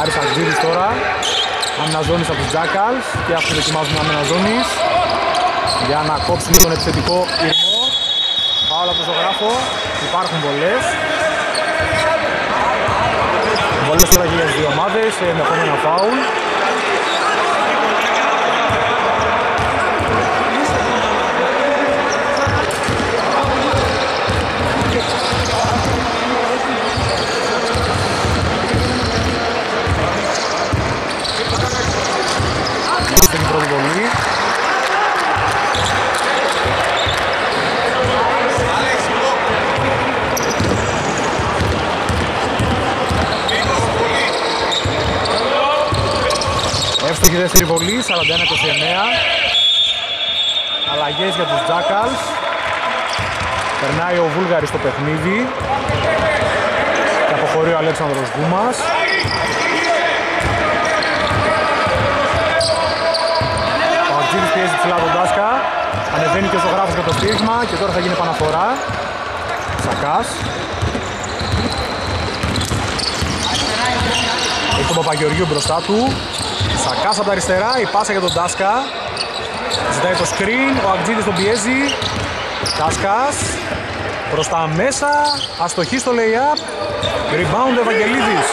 Άρης Αγγίδης τώρα Αμυναζώνης από τους Jackals και αυτοί δοκιμάζουν Αμυναζώνης για να κόψουν τον επιθετικό ήρμο. Πάω από το ζωγράφο, υπάρχουν βολές. Βολές τώρα και για τις δύο ομάδες, ενδεχόμενα φάουλ. Εύστοχη δεύτερη βολή, 41-29. Αλλαγές για τους Jackals. Περνάει ο Βούλγαρης στο παιχνίδι. Και αποχωρεί ο Αλέξανδρος Γκούμας. Ο Αγγίδης πιέζει ψηλά τον Τάσκα. Ανεβαίνει και ο ζωγράφος για το στήριγμα και τώρα θα γίνει επαναφορά. Σακάς. Έχει τον Παπαγεωργίου μπροστά του. Σακάς από τα αριστερά, η πάσα για τον Τάσκα. Ζητάει το screen, ο Αγτζίδης τον πιέζει. Τάσκας, προς τα μέσα, αστοχή στο lay-up. Rebound Ευαγγελίδης.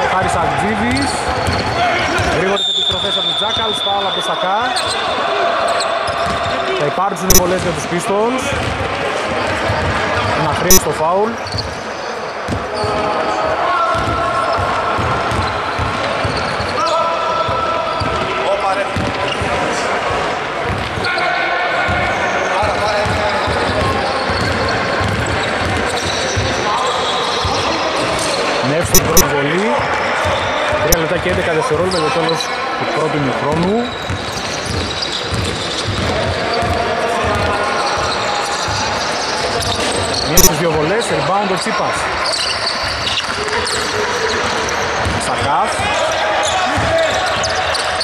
Ο Χάρης Αγτζίδης. Γρήγορες επιστροφές από τον Τζάκαλς, σπάω από τον Σακά. Θα υπάρξουν πολλές για τους Pistons. Ένα χρήστο φάουλ. στην πρώτη βολή 3 λεπτά και 11 δευτερόλεπτα για το τέλος του πρώτου ημιχρόνου Μία στις δύο βολές, rebound ο Τσίπας Σακάφ.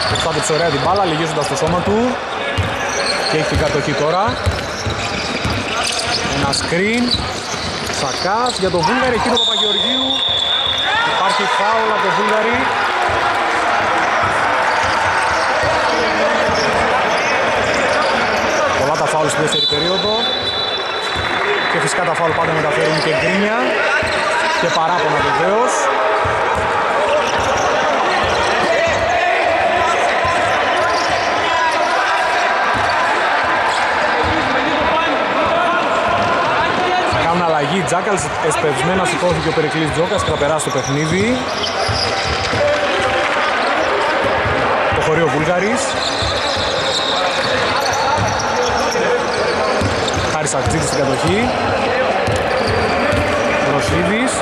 Προσπάθησε ωραία την μπάλα, λυγίζοντας το σώμα του. Και έχει την κατοχή τώρα. Ένα screen. Σακάς για τον Βούλγαρη, εκεί το Παπαγεωργίου. Υπάρχει φάουλ από τον Βούλγαρη. Πολλά τα φάουλ στη δεύτερη περίοδο. Και φυσικά τα φάουλ πάντα μεταφέρουν και γκρίνια και παράπονα βεβαίως. Κάνουν αλλαγή, Τζάκαλς εσπευσμένα σηκώθηκε ο Περικλής Τζόκας και θα περάσει το παιχνίδι. Το χωρίο Βούλγαρης. Χάρης Ακτζήτης στην κατοχή. Ρωσίδης.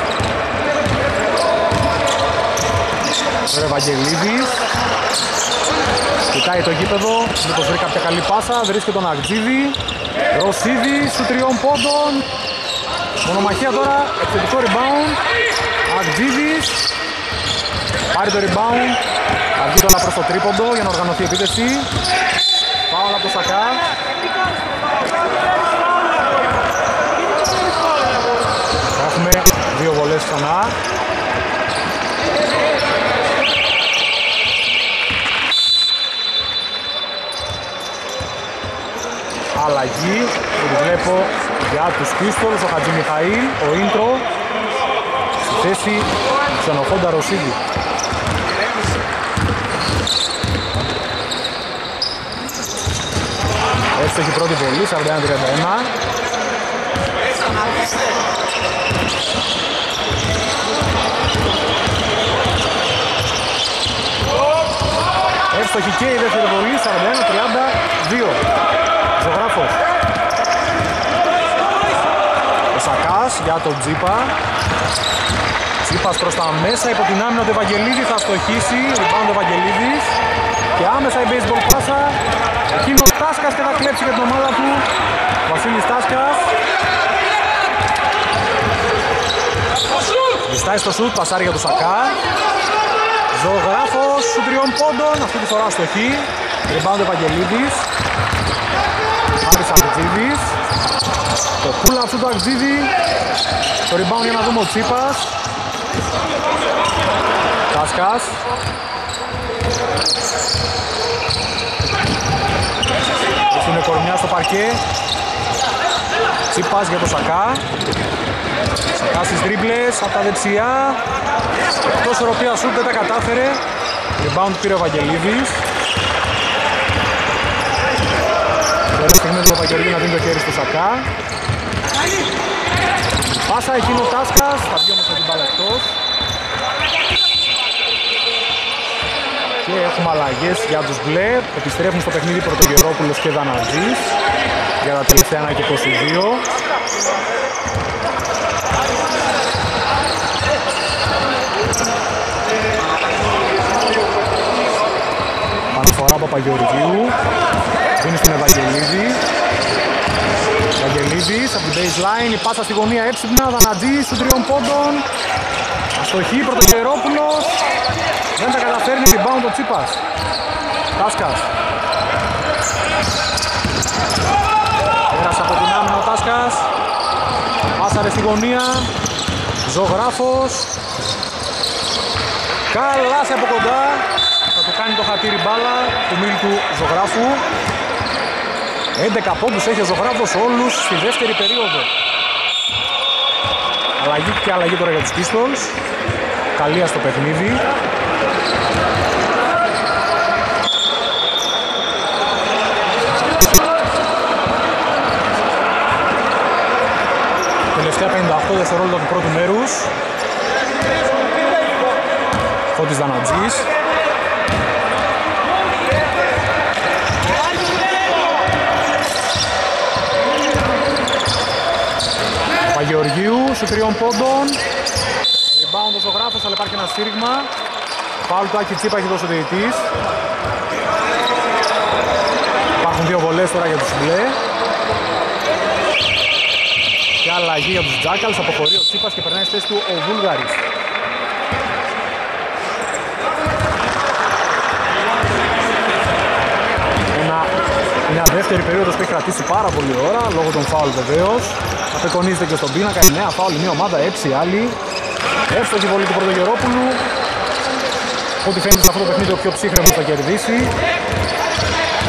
Ο Ευαγγελίδης. Κοιτάει το γήπεδο, μήπως βρει κάποια καλή πάσα, βρίσκει τον Αγτζίδη. Ρωσίδης του τριών πόντων. Μονομαχία τώρα, επιθετικό rebound. Αγτζίδης. Πάρει το rebound. Θα βγει τώρα προς το τρίποντο για να οργανωθεί η επίθεση. Πάω από το Σακά. Έχουμε δύο βολές ξανά. Αλλαγή που τη βλέπω για τους Pistols, ο Χατζη Μιχαήλ, ο Ίντρο στη θέση του Ξενοφόντα Ρωσίδη. Έτσι έχει πρώτη βολή, 41-31. Εύστοχη και η δεύτερη βολή, 41-32. Ζωγράφος. Ο Σακάς για τον Τζίπα. Τζίπας προς τα μέσα, υπό την άμυνα του Ευαγγελίδη θα στοχίσει. Rebound ο Ευαγγελίδης. Και άμεσα η baseball πάσα. Εκείνο ο Τάσκας και θα κλέψει για την ομάδα του. Βασίλης Τάσκας. Διστάει στο σουτ, πασάρει για τον Σακά. Ζωγράφος σου τριών πόντων, αυτή τη φορά στοχή. Rebound ο Ευαγγελίδης. Άρης Αγτζίδης. Το pull αυτού του Αγτζίδη. Το rebound για να δούμε ο Τσίπας. Τάσκας. Είναι κορμιά στο παρκέ. Τσίπας για το Σακά. Σακά στις τρίπλες από τα δεξιά. Εκτός οροπίας σουτ δεν τα κατάφερε. Rebound πήρε ο Βαγγελίδης. Ωραία στιγμή του Παπαγγελίου να δίνει το χέρι στο Σακά. Πάσα εκείνος ο Τάσκας, θα βγει όμως με την μπάλα εκτός. Και έχουμε αλλαγές για τους μπλε. Επιστρέφουν στο παιχνίδι Πρωτογερόπουλος και Δανατζής για τα τελευταία 1 και 22. Παναφορά Παπαγεωργίου. Δίνει στον Ευαγγελίδη. Ευαγγελίδης από την baseline. Η πάσα στη γωνία έξυπνα. Δανατζής του τριών πόντων. Αστοχή Πρωτογερόπουλος. Δεν τα καταφέρνει την bound ο Τσίπας. Τάσκας. Πέρασε από την άμυνα ο Τάσκας. Πάσαρε στη γωνία. Ζωγράφος. Καλάσε από κοντά. Θα του κάνει το χατήρι μπάλα του μίλ του Ζωγράφου. 11 πόντους έχει ο Ζωγράφος όλους στη δεύτερη περίοδο. Αλλαγή και αλλαγή τώρα για τους Pistols. Καλία στο παιχνίδι. Τελευταία 58 δευτερόλεπτα του πρώτου μέρους. Φώτης Δανατζής. Παγεωργίου σου τριών πόντων. Rebound ο ζωγράφος, αλλά υπάρχει ένα σφύριγμα. Φάουλ του Άκη Τσίπα έχει δώσει ο διαιτής. Υπάρχουν δύο βολές τώρα για τους μπλε. Και αλλαγή για τους Τζάκαλς, αποχωρεί ο Τσίπας και περνάει στη θέση του ο Βούλγαρης. Μια δεύτερη περίοδος που έχει κρατήσει πάρα πολύ ώρα λόγω των φάουλ βεβαίως. Απεκονίζεται και στον πίνακα, η νέα φάουλ, μια ομάδα, έξι άλλοι. Εύστοχη βολή του Πρωτογερόπουλου. Ό,τι φαίνεται σε αυτό το παιχνίδι ο πιο ψύχρεμος θα κερδίσει.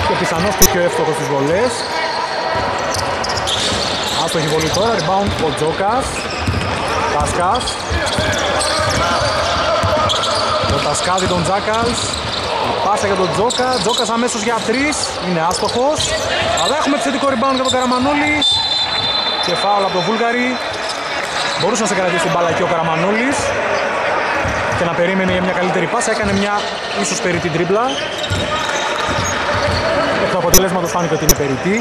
Και πιθανώς και πιο εύστοχος στις βολές. Άστοχη βολή τώρα, rebound ο Τζόκας. Τάσκας. Το Τασκάδι των Τζάκαλς. Πάσα για τον Τζόκα. Τζόκας αμέσως για τρεις. Είναι άστοχος. Αλλά έχουμε επιθετικό rebound για τον Καραμανόλη. Και φάουλ από τον Βούλγαρη. Μπορούσε να σε κρατήσει την μπάλα και ο Καραμανόλης και να περίμενε για μια καλύτερη πάσα. Έκανε μια ίσως περί την τρίπλα. Το αποτέλεσμα του φάνηκε ότι είναι περιττή.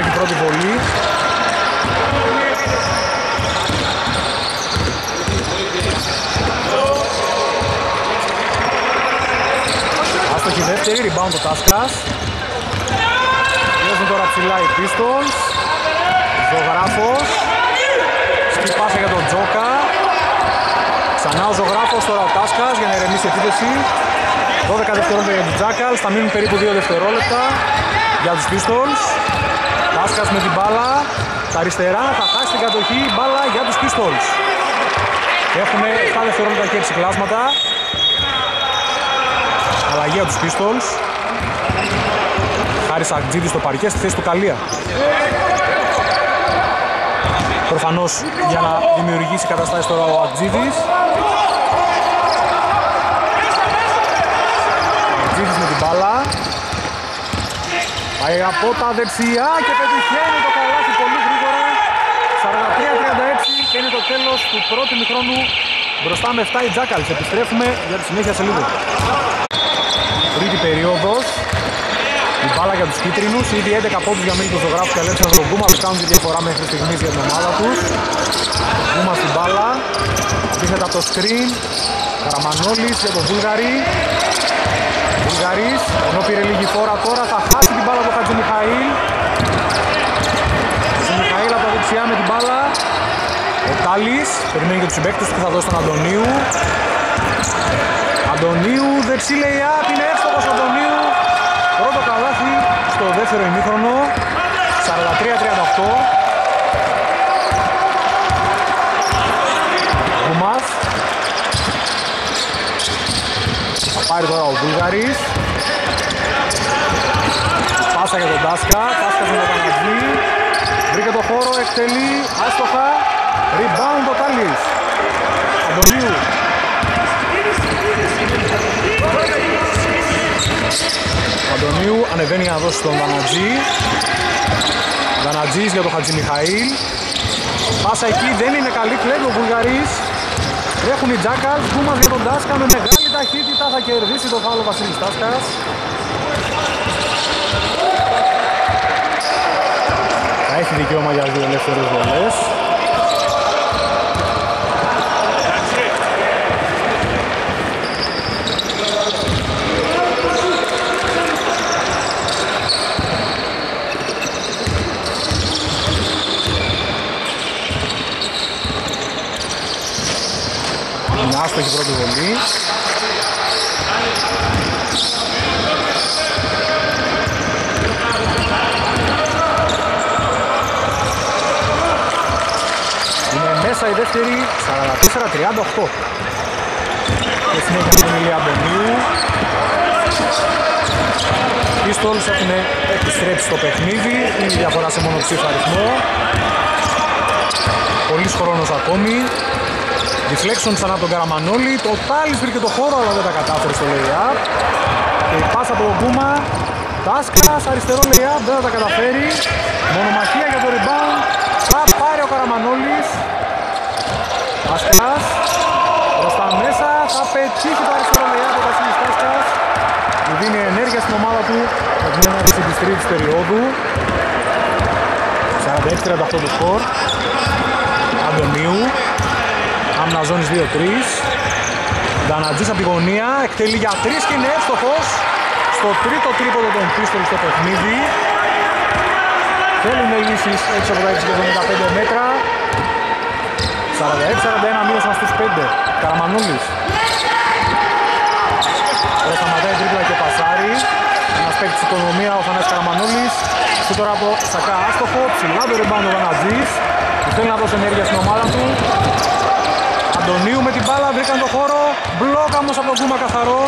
Μια πρώτη βολή Άστοχη δεύτερη, rebound ο Τάσκας. Βγάζουν τώρα ψηλά οι Pistols. Ζωγράφος. Σκυπάσα για τον Τζόκα. Ξανά ο Ζωγράφος, τώρα ο Τάσκας για να ηρεμήσει η επίθεση. 12 δευτερόλεπτα για τους Jackals, θα μείνουν περίπου 2 δευτερόλεπτα για τους Pistols. Τάσκας με την μπάλα, τα αριστερά θα χάσει την κατοχή, μπάλα για τους Pistols. Έχουν 7 δευτερόλεπτα και 6 κλάσματα. Αλλαγή από τους Pistols. Χάρης Αγτζίδης στο παρκέ στη θέση του Καλία. Προφανώς για να δημιουργήσει καταστάσεις τώρα ο Αγτζίδης. Αγτζίδης με την μπάλα. Πάει από τα δεξιά και πετυχαίνει το καλάθι πολύ γρήγορα. 43-36 και είναι το τέλος του πρώτου μηχρόνου μπροστά με 7 οι Jackals. Επιστρέφουμε για τη συνέχεια σε λίγο τρίτη περίοδος. Η μπάλα για τους κίτρινους, ήδη 11 πόντους για μίλη του ζωγράφου και Αλέξανδρο τον Κούμα που κάνουν τη διαφορά μέχρι στιγμής για την ομάδα τους. Κούμα στην μπάλα, δείχνεται από το screen, Καραμανόλης για τον Βούλγαρη. Βούλγαρης, ενώ πήρε λίγη φόρα τώρα, θα χάσει την μπάλα του Χατζη Μιχαήλ. Χατζη Μιχαήλ από τα δεξιά με την μπάλα. Ο Τάλης, περιμένει και τους συμπαίκτες που θα δώσει τον Αντωνίου. Αντωνίου, δεξί layup, είναι εύστοχος Αντωνίου. Πρώτο καλάθι στο δεύτερο ημίχρονο, 43-38. Κουμάς. Θα πάρει τώρα ο Βούλγαρης. Πάσα για τον Τάσκα, Τάσκας με τον Κανατζή. Βρήκε το χώρο, εκτελεί, άστοχα. Rebound ο Τάλης. Αντωνίου, Αντωνίου ανεβαίνει να δώσει στον Δανατζή. Δανατζής για τον Χατζη Μιχαήλ. Πάσα εκεί δεν είναι καλή, κλέβει ο Βουλγαρής. Τρέχουν οι Τζάκαλς, Κούμας για τον Τάσκας με μεγάλη ταχύτητα θα κερδίσει το φάλο Βασίλης Τάσκας. Θα έχει δικαίωμα για δύο ελεύθερες βολές. Άστοχη πρώτη βολή. Είναι μέσα η δεύτερη 44-38. Και συνέχεια στον Ηλία Μπονίου. Οι Pistols έχουν επιστρέψει στο παιχνίδι. Είναι η διαφορά σε μονοψήφο αριθμό. Πολύς χρόνος ακόμη. Deflection ξανά από τον Καραμανόλη. Το Τάλις βρήκε το χώρο αλλά δεν τα κατάφερε στο lay-up. Και η πάσα από τον Κούμα. Τάσκας αριστερό lay-up δεν θα τα καταφέρει. Μονομαχία για το rebound. Θα πάρει ο Καραμανόλης. Τάσκας. Προς τα μέσα θα πετύχει το αριστερό lay-up ο Βασίλης Τάσκας. Του δίνει ενέργεια στην ομάδα του με την έναρξη της τρίτης περίοδου. 46-38 το σκορ. Αντωνίου άμυνα ζώνης 2-3. Ντανατζής από τη γωνία, εκτελεί για 3 και είναι εύστοχος. στο τρίτο τρίποδο των πίστων στο παιχνίδι. Θέλουν λύσεις έξω από τα 6 μέτρα. 46-41 μείωσαν στους 5. Καραμανούλης. Τώρα σταματάει τρίπλα και πασάρι. Ένας παίκτης οικονομίας ο Θανάσης Καραμανούλης. Στο τώρα από Σακά άστοχο. Ψηλά το rebound ο Βανατζής. Που θέλει να δώσει ενέργεια στην ομάδα του. Αντωνίου με την μπάλα βρήκαν το χώρο. Μπλοκ όμως από τον Κούμα καθαρό.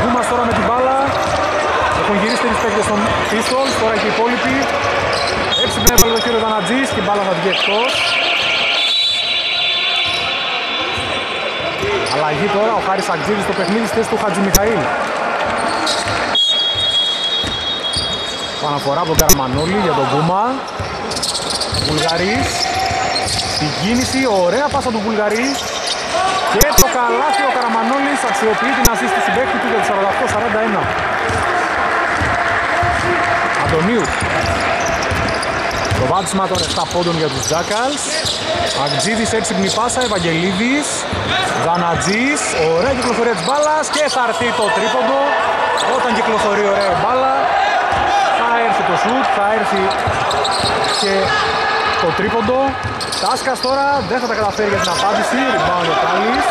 Κούμας τώρα με την μπάλα. Έχουν γυρίσει τρεις παίκτες των Pistols. Τώρα και οι υπόλοιποι. Έξυπνα έβαλε το χέρι ο Βανατζής και η μπάλα θα βγει εκτός. Αλλαγή τώρα ο Χάρης Αγγζίδης στο παιχνίδι στη θέση του Χατζη Μιχαήλ. Παναφορά από τον Καραμανόλη για τον Κούμα. Βουλγαρής. Στην κίνηση, ωραία πάσα του Βουλγαρή. Και το καλάθι ο Καραμανόλης αξιοποιεί την ασίστη στην παίκτη του για το 48-41. Αντωνίου. Το βάτσιμα τώρα 7 πόντων για τους Τζάκαλς. Αγτζίδης έξυπνη πάσα, Ευαγγελίδης. Δανατζής, ωραία κυκλοφορία της μπάλας και θα έρθει το τρίποντο. Όταν κυκλοφορεί ωραία η μπάλα θα έρθει το σουτ, θα έρθει και το τρίποντο. Τάσκας τώρα δεν θα τα καταφέρει για την απάντηση. Rebound ο Κάλλης.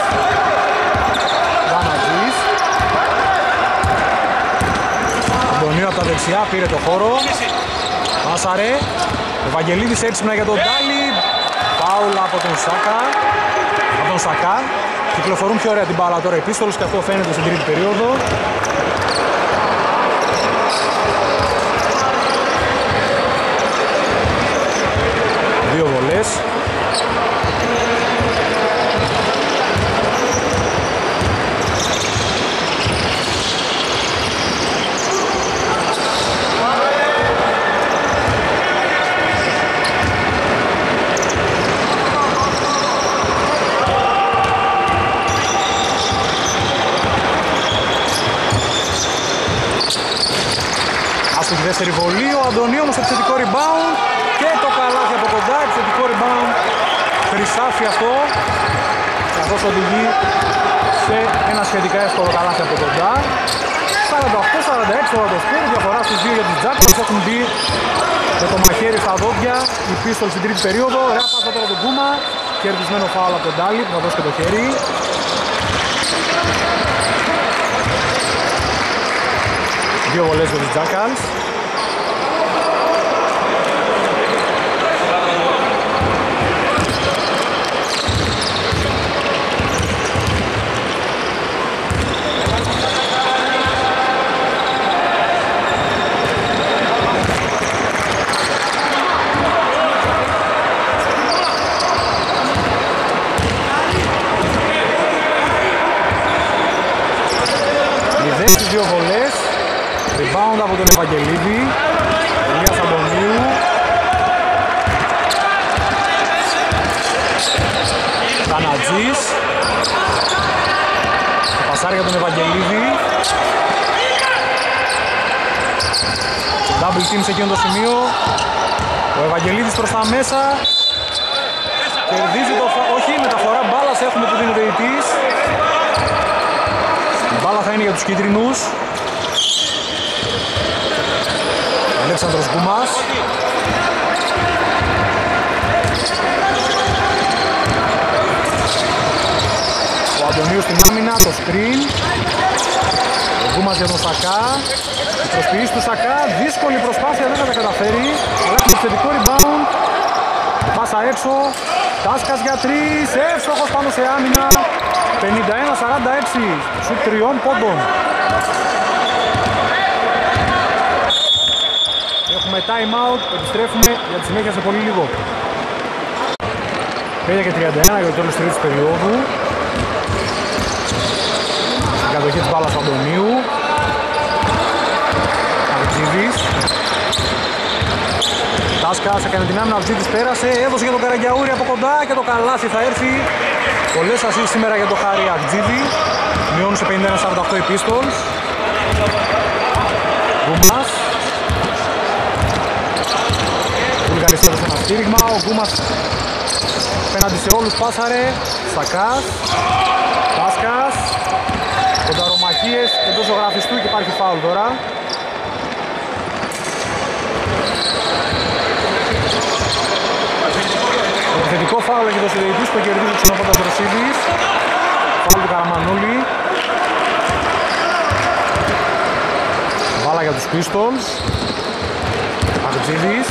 Δανατζής. Αντωνίου από τα δεξιά πήρε το χώρο. Πάσαρε. Ο Βαγγελίδης έξυπνα για τον Τάλι. Πάουλα από τον Σάκα. Από τον Σακά. Κυκλοφορούν πιο ωραία την μπάλα τώρα οι πίστολους και αυτό φαίνεται στην τρίτη περίοδο. Δύο βολές. Άστοχη δεύτερη βολή, ο Αντωνίου όμως επιθετικό rebound και το καλάθι από κοντά, επιθετικό rebound. Χρυσάφι αυτό καθώς οδηγεί σε ένα σχετικά εύκολο καλάθι από κοντά. 48-46 τώρα το σκορ, διαφορά στους δύο για τους Τζάκος έχουν μπει με το μαχαίρι στα δόντια η πίστολη στην τρίτη περίοδο, ωραία πάσα τώρα τον Κούμα κερδισμένο φάουλ από τον Ντάλι που θα δώσει και το χέρι. Δύο βολές για τους Jackals. Οι δύο βολές Rebound από τον Ευαγγελίδη. Ηλίας Αντωνίου. Κανατζής. Πασάρι για τον Ευαγγελίδη. Double team σε εκείνο το σημείο. Ο Ευαγγελίδης προς τα μέσα. Κερδίζει το... Όχι, μεταφορά μπάλας έχουμε που δίνει ο διαιτής. Η μπάλα θα είναι για τους κίτρινους. Αλέξανδρος Γκουμάς. Ο Αντωνίου στην άμυνα, το screen. Ο Γκουμάς για τον Σακά. Η προσποιήση του Σακά, δύσκολη προσπάθεια, δεν θα τα καταφέρει. Αλλά έχει επιθετικό rebound. Πάσα έξω. Τάσκας για τρεις, εύστοχος πάνω σε άμυνα. 51-46, σου τριών πόντων. Έχουμε time out, επιστρέφουμε για τη συνέχεια σε πολύ λίγο. 5 και 31 για το τέλος τρίτης περίοδου. Στην κατοχή της μπάλας Αντωνίου. Αρτζίδης. Τάσκας έκανε την άμυνα, Αρτζίδης πέρασε, έδωσε για τον Καραγκιαούρη από κοντά και το καλάθι θα έρθει. Πολλές ασύσεις σήμερα για το Χάρη Αρτζίδη. Μειώνουν σε 51-48 οι Pistols. Γκουμάς. Βουλγαρής έδωσε ένα στήριγμα. Ο Γκούμας πέναντι σε όλους πάσαρε. Σακάς. Τάσκας. Κονταρομαχή ατυχίες εντός ζωγραφιστού και υπάρχει φάουλ τώρα. Θετικό φάουλ έχει δώσει ο διαιτητής που κερδίζει ο ξενοφόντας Ρωσίδης. Φάουλ του Καραμανούλη. Βάλα για τους Pistols. Αγτζίδης.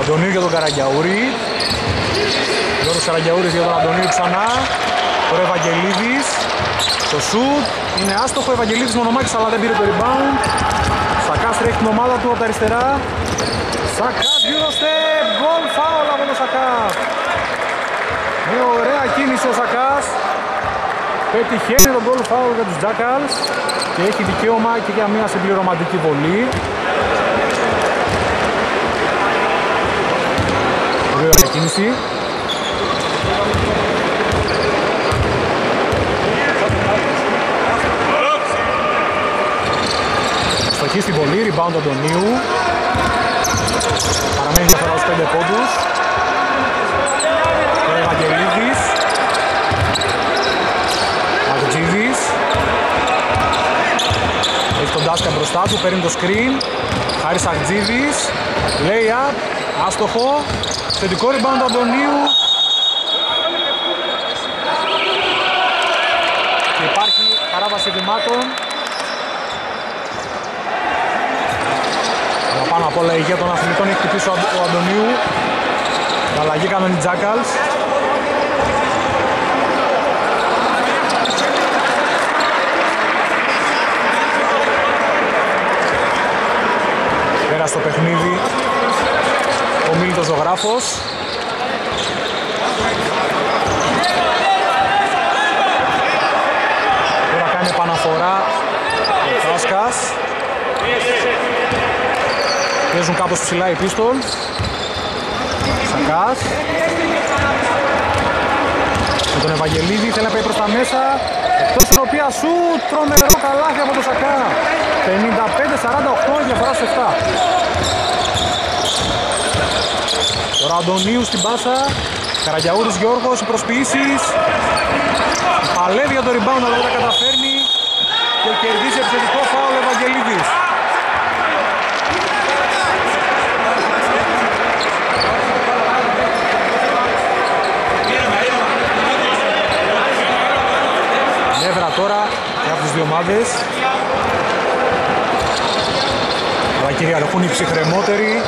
Αντωνίου για τον Καραγκιαούρη. Γιώργος Καραγκιαούρης για τον Αντωνίου ξανά. Ο Ευαγγελίδης. Το σουτ. Είναι άστοχο. Ο Ευαγγελίδης μονομάκης αλλά δεν πήρε το rebound. Σακάς τρέχει την ομάδα του από τα αριστερά. Σακάς γύρω step. Goal foul από τον Σακάς. Με ωραία κίνηση ο Σακάς. Πετυχαίνει τον goal foul για τους Jackals και έχει δικαίωμα και για μια συμπληρωματική βολή. Ωραία κίνηση. Στοχή στην βολή, rebound Αντωνίου. Παραμένει διαφορά στους 5 πόντους. Ο Ευαγγελίδης. Αγτζίδης. Έχει τον Τάσκα μπροστά του, παίρνει το screen. Χάρης Αγτζίδης. Lay up, άστοχο. Θετικό rebound Αντωνίου. Και υπάρχει παράβαση βημάτων. Αλλά πάνω απ' όλα η υγεία των αθλητών έχει χτυπήσει ο Αντωνίου. Αλλαγή κάνουν οι Jackals. Πέρα στο παιχνίδι ο Μίλτος Ζωγράφος. Τώρα κάνει επαναφορά ο Κάσκας. Παίζουν κάπως ψηλά οι πίστολ. Σακάς. Με τον Ευαγγελίδη θέλει να πάει προς τα μέσα. Εκτός της οποίας σου τρομερό καλάθι από τον Σακά. 55-48 διαφορά σε 7. Τώρα Αντωνίους στην πάσα. Καραγιαούρης Γιώργος, οι προσποιήσεις. Παλεύει για το rebound αλλά δεν τα καταφέρνει. Και κερδίζει επιθετικό φάουλ Ευαγγελίδης. Νεύρα τώρα για τις δύο ομάδες. Αλλά κυριαρχούν οι ψυχρεμότεροι.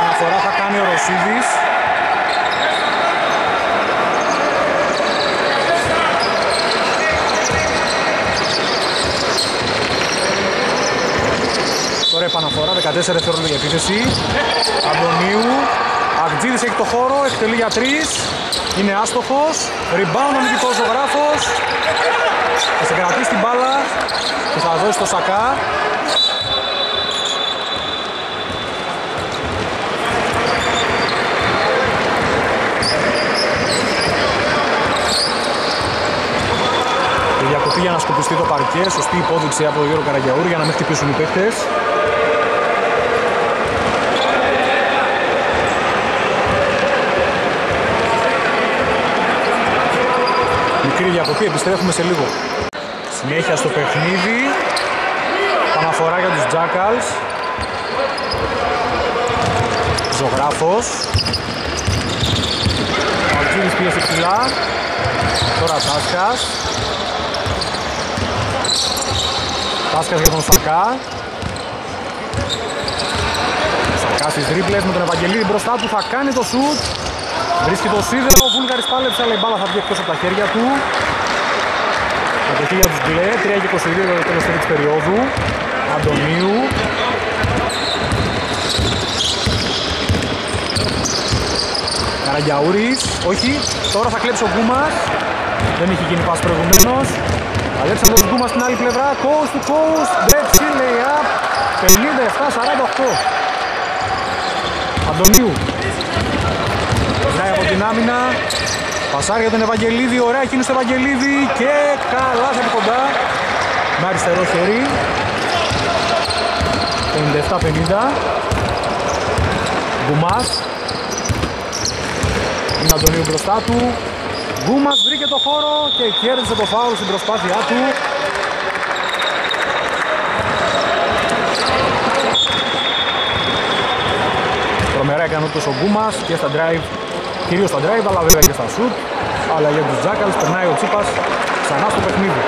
Αναφορά θα κάνει ο Ρωσίδης. Επαναφορά, 14 δευτερόλεπτα για επίθεση. Αντωνίου. Αγτζίδης έχει το χώρο, εκτελεί για 3. Είναι άστοχος. Rebound ο νικητός ζωγράφος. Θα σε κρατήσει την μπάλα και θα δώσει το Σακά. Η διακοπή για να σκοπιστεί το παρκέ, σωστή υπόδειξη από τον Γιώργο Καραγιαούρη για να μην χτυπήσουν οι παίκτες. Μικρή διακοπή, επιστρέφουμε σε λίγο. Συνέχεια στο παιχνίδι. Παναφορά για τους Jackals. Ζωγράφος. Ο Αλτζίδης πίεσε ψηλά. Τώρα Τάσκας. Τάσκας για τον Σακά. Σακά στις τρίπλες με τον Ευαγγελίδη μπροστά του θα κάνει το σουτ. Βρίσκει το σίδερο, ο Βούλγαρης πάλεψε αλλά η μπάλα θα βγει εκτός από τα χέρια του. Κατοχή για τους μπλε, 3 και 22 για το τέλος τρίτης περίοδου. Αντωνίου. Καραγκιαούρης, όχι, τώρα θα κλέψει ο Γκούμας. Δεν είχε γίνει πάση προηγουμένως. Αλέξανδρος Γκούμας στην άλλη πλευρά, coast to coast, Μπέτσι, lay-up, 57-48. Αντωνίου. Περνάει από την άμυνα, Πασάρι για τον Ευαγγελίδη, ωραία εκείνο στο Ευαγγελίδη και καλά από κοντά. Με αριστερό χέρι. 57-50 Γκουμάς. Είναι Αντωνίου μπροστά του. Γκούμας βρήκε το χώρο και κέρδισε το φάουλ στην προσπάθειά του. Τρομερά έκανε ούτως ο Γκούμας και στα drive κυρίως στα drive αλλά βέβαια και στα shoot. Αλλά για τους Jackals περνάει ο Τσίπας ξανά στο παιχνίδι.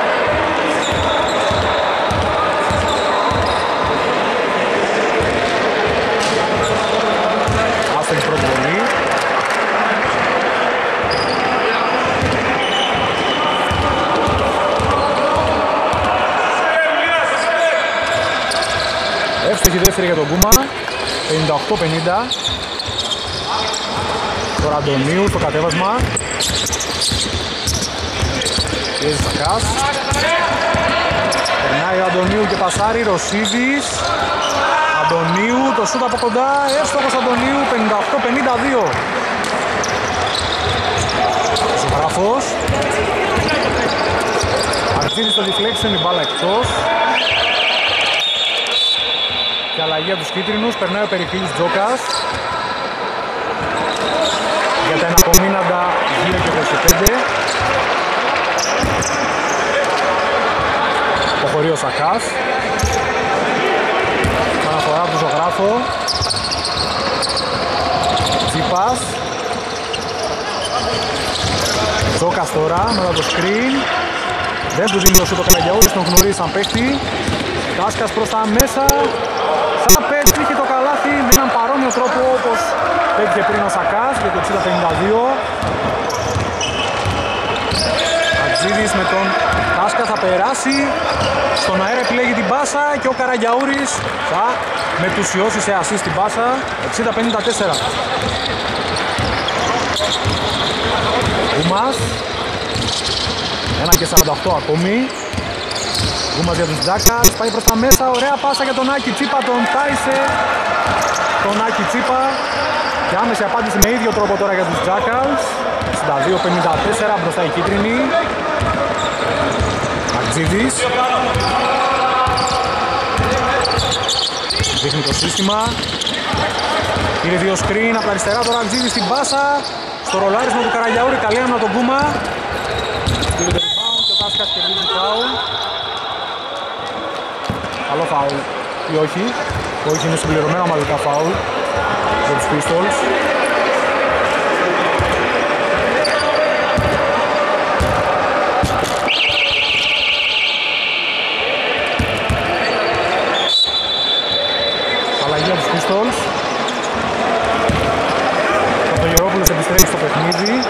Άστοχη πρώτη βολή Εύστοχη δεύτερη για τον Κούμα 58-50 Τώρα Αντωνίου στο κατέβασμα. Πιέζει Σακάς Περνάει ο Αντωνίου και πασάρει Ρωσίδης. Αντωνίου το σούτ από κοντά. Εύστοχος Αντωνίου 58-52 Ζωγράφος. Αρχίζει στο deflection η μπάλα εκτός. Και αλλαγή από τους κίτρινους. Περνάει ο Περιφύλης Τζόκας για τα εναπομείναντα 2 και 25 Προχωρεί ο Σακάς Παναφορά του ζωγράφο. Τσίπας. Τζόκας τώρα με το screen. Δεν του δίνει το σούτο Καραγιαούρης, τον γνωρίζει σαν παίχτη Κάσκας προς τα μέσα. Θα πέτυχε το καλάθι με έναν παρόμοιο τρόπο όπως πέτυχε πριν ο Σακάς για το 60-52 Ατζίδης με τον Κάσκα θα περάσει. Στον αέρα επιλέγει την μπάσα και ο Καραγιαούρης θα μετουσιώσει σε ασίστ την μπάσα. 60-54 Ούμας 1 και 48 ακόμη. Γκούμας για τους Τζάκας, πάει προς τα μέσα, ωραία πάσα για τον Άκη Τσίπα, τον τάισε. Τον Άκη Τσίπα. Και άμεση απάντηση με ίδιο τρόπο τώρα για τους Jackals 62-54 μπροστά η κίτρινη Ακτζίδης Δείχνει το σύστημα. Πήρε δύο screen από τα αριστερά. Τώρα Ακτζίδης στην πάσα Στο ρολάρισμα του Καραγιαούρη. Καλή άμυνα τον Κούμα. Στείλει το rebound και ο Τάσκας κερδίζει φάουλ Καλό φάουλ ή όχι. Όχι είναι συμπληρωμένα ομαδικά φάουλ για τους Pistols Αλλαγή για τους Pistols Ο Γερόπουλος επιστρέφει στο παιχνίδι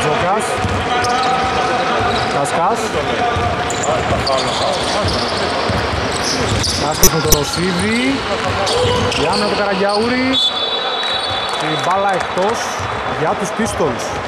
Τζοκάς Κασκάς Κασκάς με το Ρωσίδη Γιάννα το Καραγιαούρη Η μπάλα εκτός για τους Pistols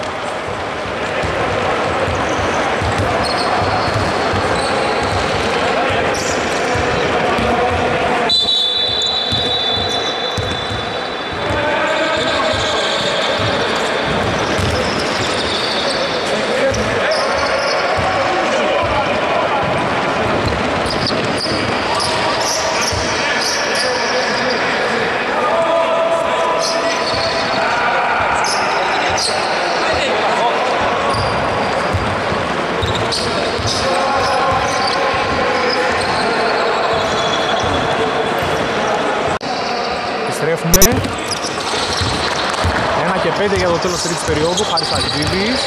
Επιστρέφουμε 1 και 5 για το τέλος τρίτης περίοδου. Χάρης Αγγίδης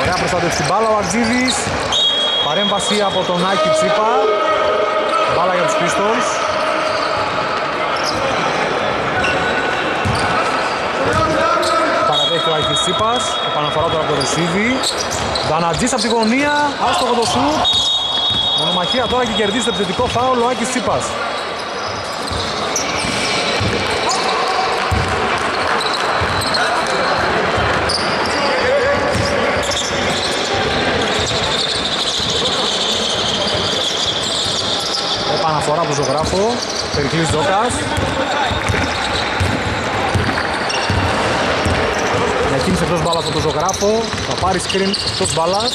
Ωραία προστάτευση. Στην μπάλα ο Αγγίδης Παρέμβαση από τον Άκη Τσίπα. Μπάλα για τους Pistols Παραδέχει ο Άκης Τσίπας. Επαναφορά τώρα από το Ρουσίδη Δανατζής από τη γωνία. Άστοχο το σουτ. Μονομαχία τώρα και κερδίζει το επιθετικό φάουλ ο Άκης Τσίπας Επαναφορά από τον ζωγράφο Περικλής Ζώκας. Διακίνηση εκτός μπάλας από τον ζωγράφο. Θα πάρει screen εκτός μπάλας.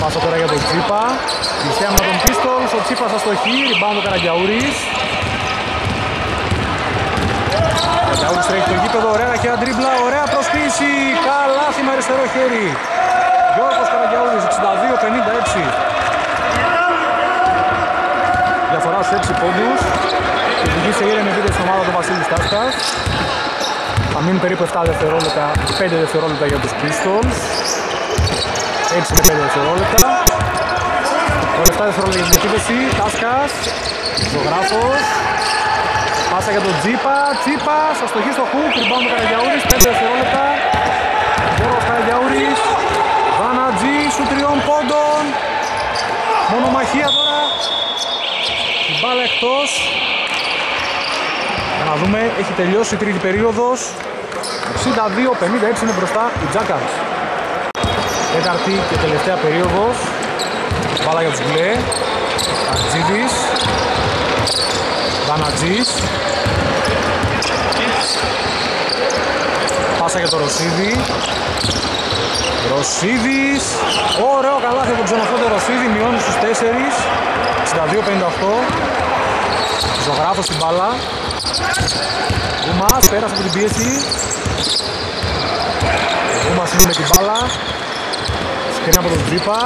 Πάσα τώρα για τον Τσίπα. Μισθέα με τον Πίστολ. Ο Τσίπας αστοχή. Rebound ο Καραγκιαούρης. Καραγκιαούρης τρέχει το γήπεδο. Ωραία και τρίμπλα. Ωραία προσποίηση. Καλάθι με αριστερό χέρι. Γιώργος Καραγκιαούρης 62-56. Διαφορά στους 6 πόντους. Και οδηγεί σε ήρεμη βίντεο στην ομάδα του Βασίλης Τάσκας. Θα μείνουν περίπου 7 δευτερόλεπτα, 5 δευτερόλεπτα για τους Pistols. 6 με 5 δευτερόλεπτα. Τώρα 7 δευτερόλεπτα για την επίθεση. Τάσκας, ζωγράφος. Πάσα για τον Τζίπα, Τσίπας, αστοχή στο χουκ, rebound του Καραγιαούρης, 5 δευτερόλεπτα. Γιώργος Καραγιαούρης, Βανατζή, σου τριών πόντων. Μονομαχία τώρα. Η μπάλα εκτός. Για να δούμε, έχει τελειώσει η τρίτη περίοδος. 62-56 είναι μπροστά η Τζάκαρς. Τέταρτη και τελευταία περίοδος. Μπάλα για τους μπλε. Αρτζίδης. Βανατζής. Πάσα για το Ρωσίδη. Ρωσίδης. Ωραίο καλάθι από τον ξενοφόντα Ρωσίδη. Μειώνει στους 4. 62-58. Ζωγράφος στην μπάλα. Γουμάς πέρασε από την πίεση. Γουμάς είναι με την μπάλα. Σκρίνει από τον Τζίπα.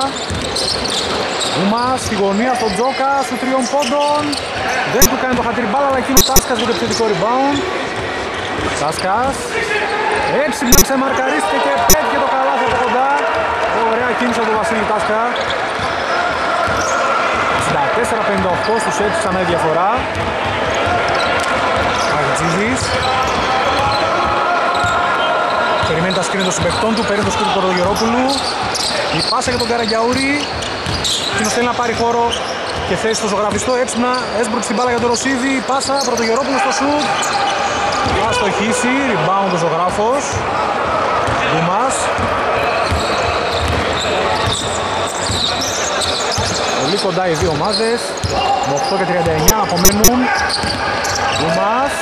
Γουμάς στη γωνία στον Τζόκα σου τριών πόντων. Δεν του κάνει το χατήρι μπάλα αλλά εκείνο Τάσκας με το επιθετικό rebound. Τάσκας. Έτσι ξεμαρκαρίστηκε και πέτυχε το καλάθι από κοντά. Ωραία κίνηση από τον Βασίλη Τάσκα. 64-58 στους 6 ξανά η διαφορά. Αγτζίδης. Περιμένει τα σκρίνη των συμπεκτών του, παίρνει το σκρίνη του Πρωτογερόπουλου. Η πάσα για τον Καραγκιαούρη. Εκείνος θέλει να πάρει χώρο και θέση στο ζωγραφιστό. Έξυπνα, έσπρωξε την μπάλα για τον Ρωσίδη. Η πάσα, Πρωτογερόπουλο στο σουτ. Θα στοχίσει, rebound ο ζωγράφος. Δούμας. Πολύ κοντά οι δύο ομάδες. Με 8 και 39 απομένουν. Δούμας.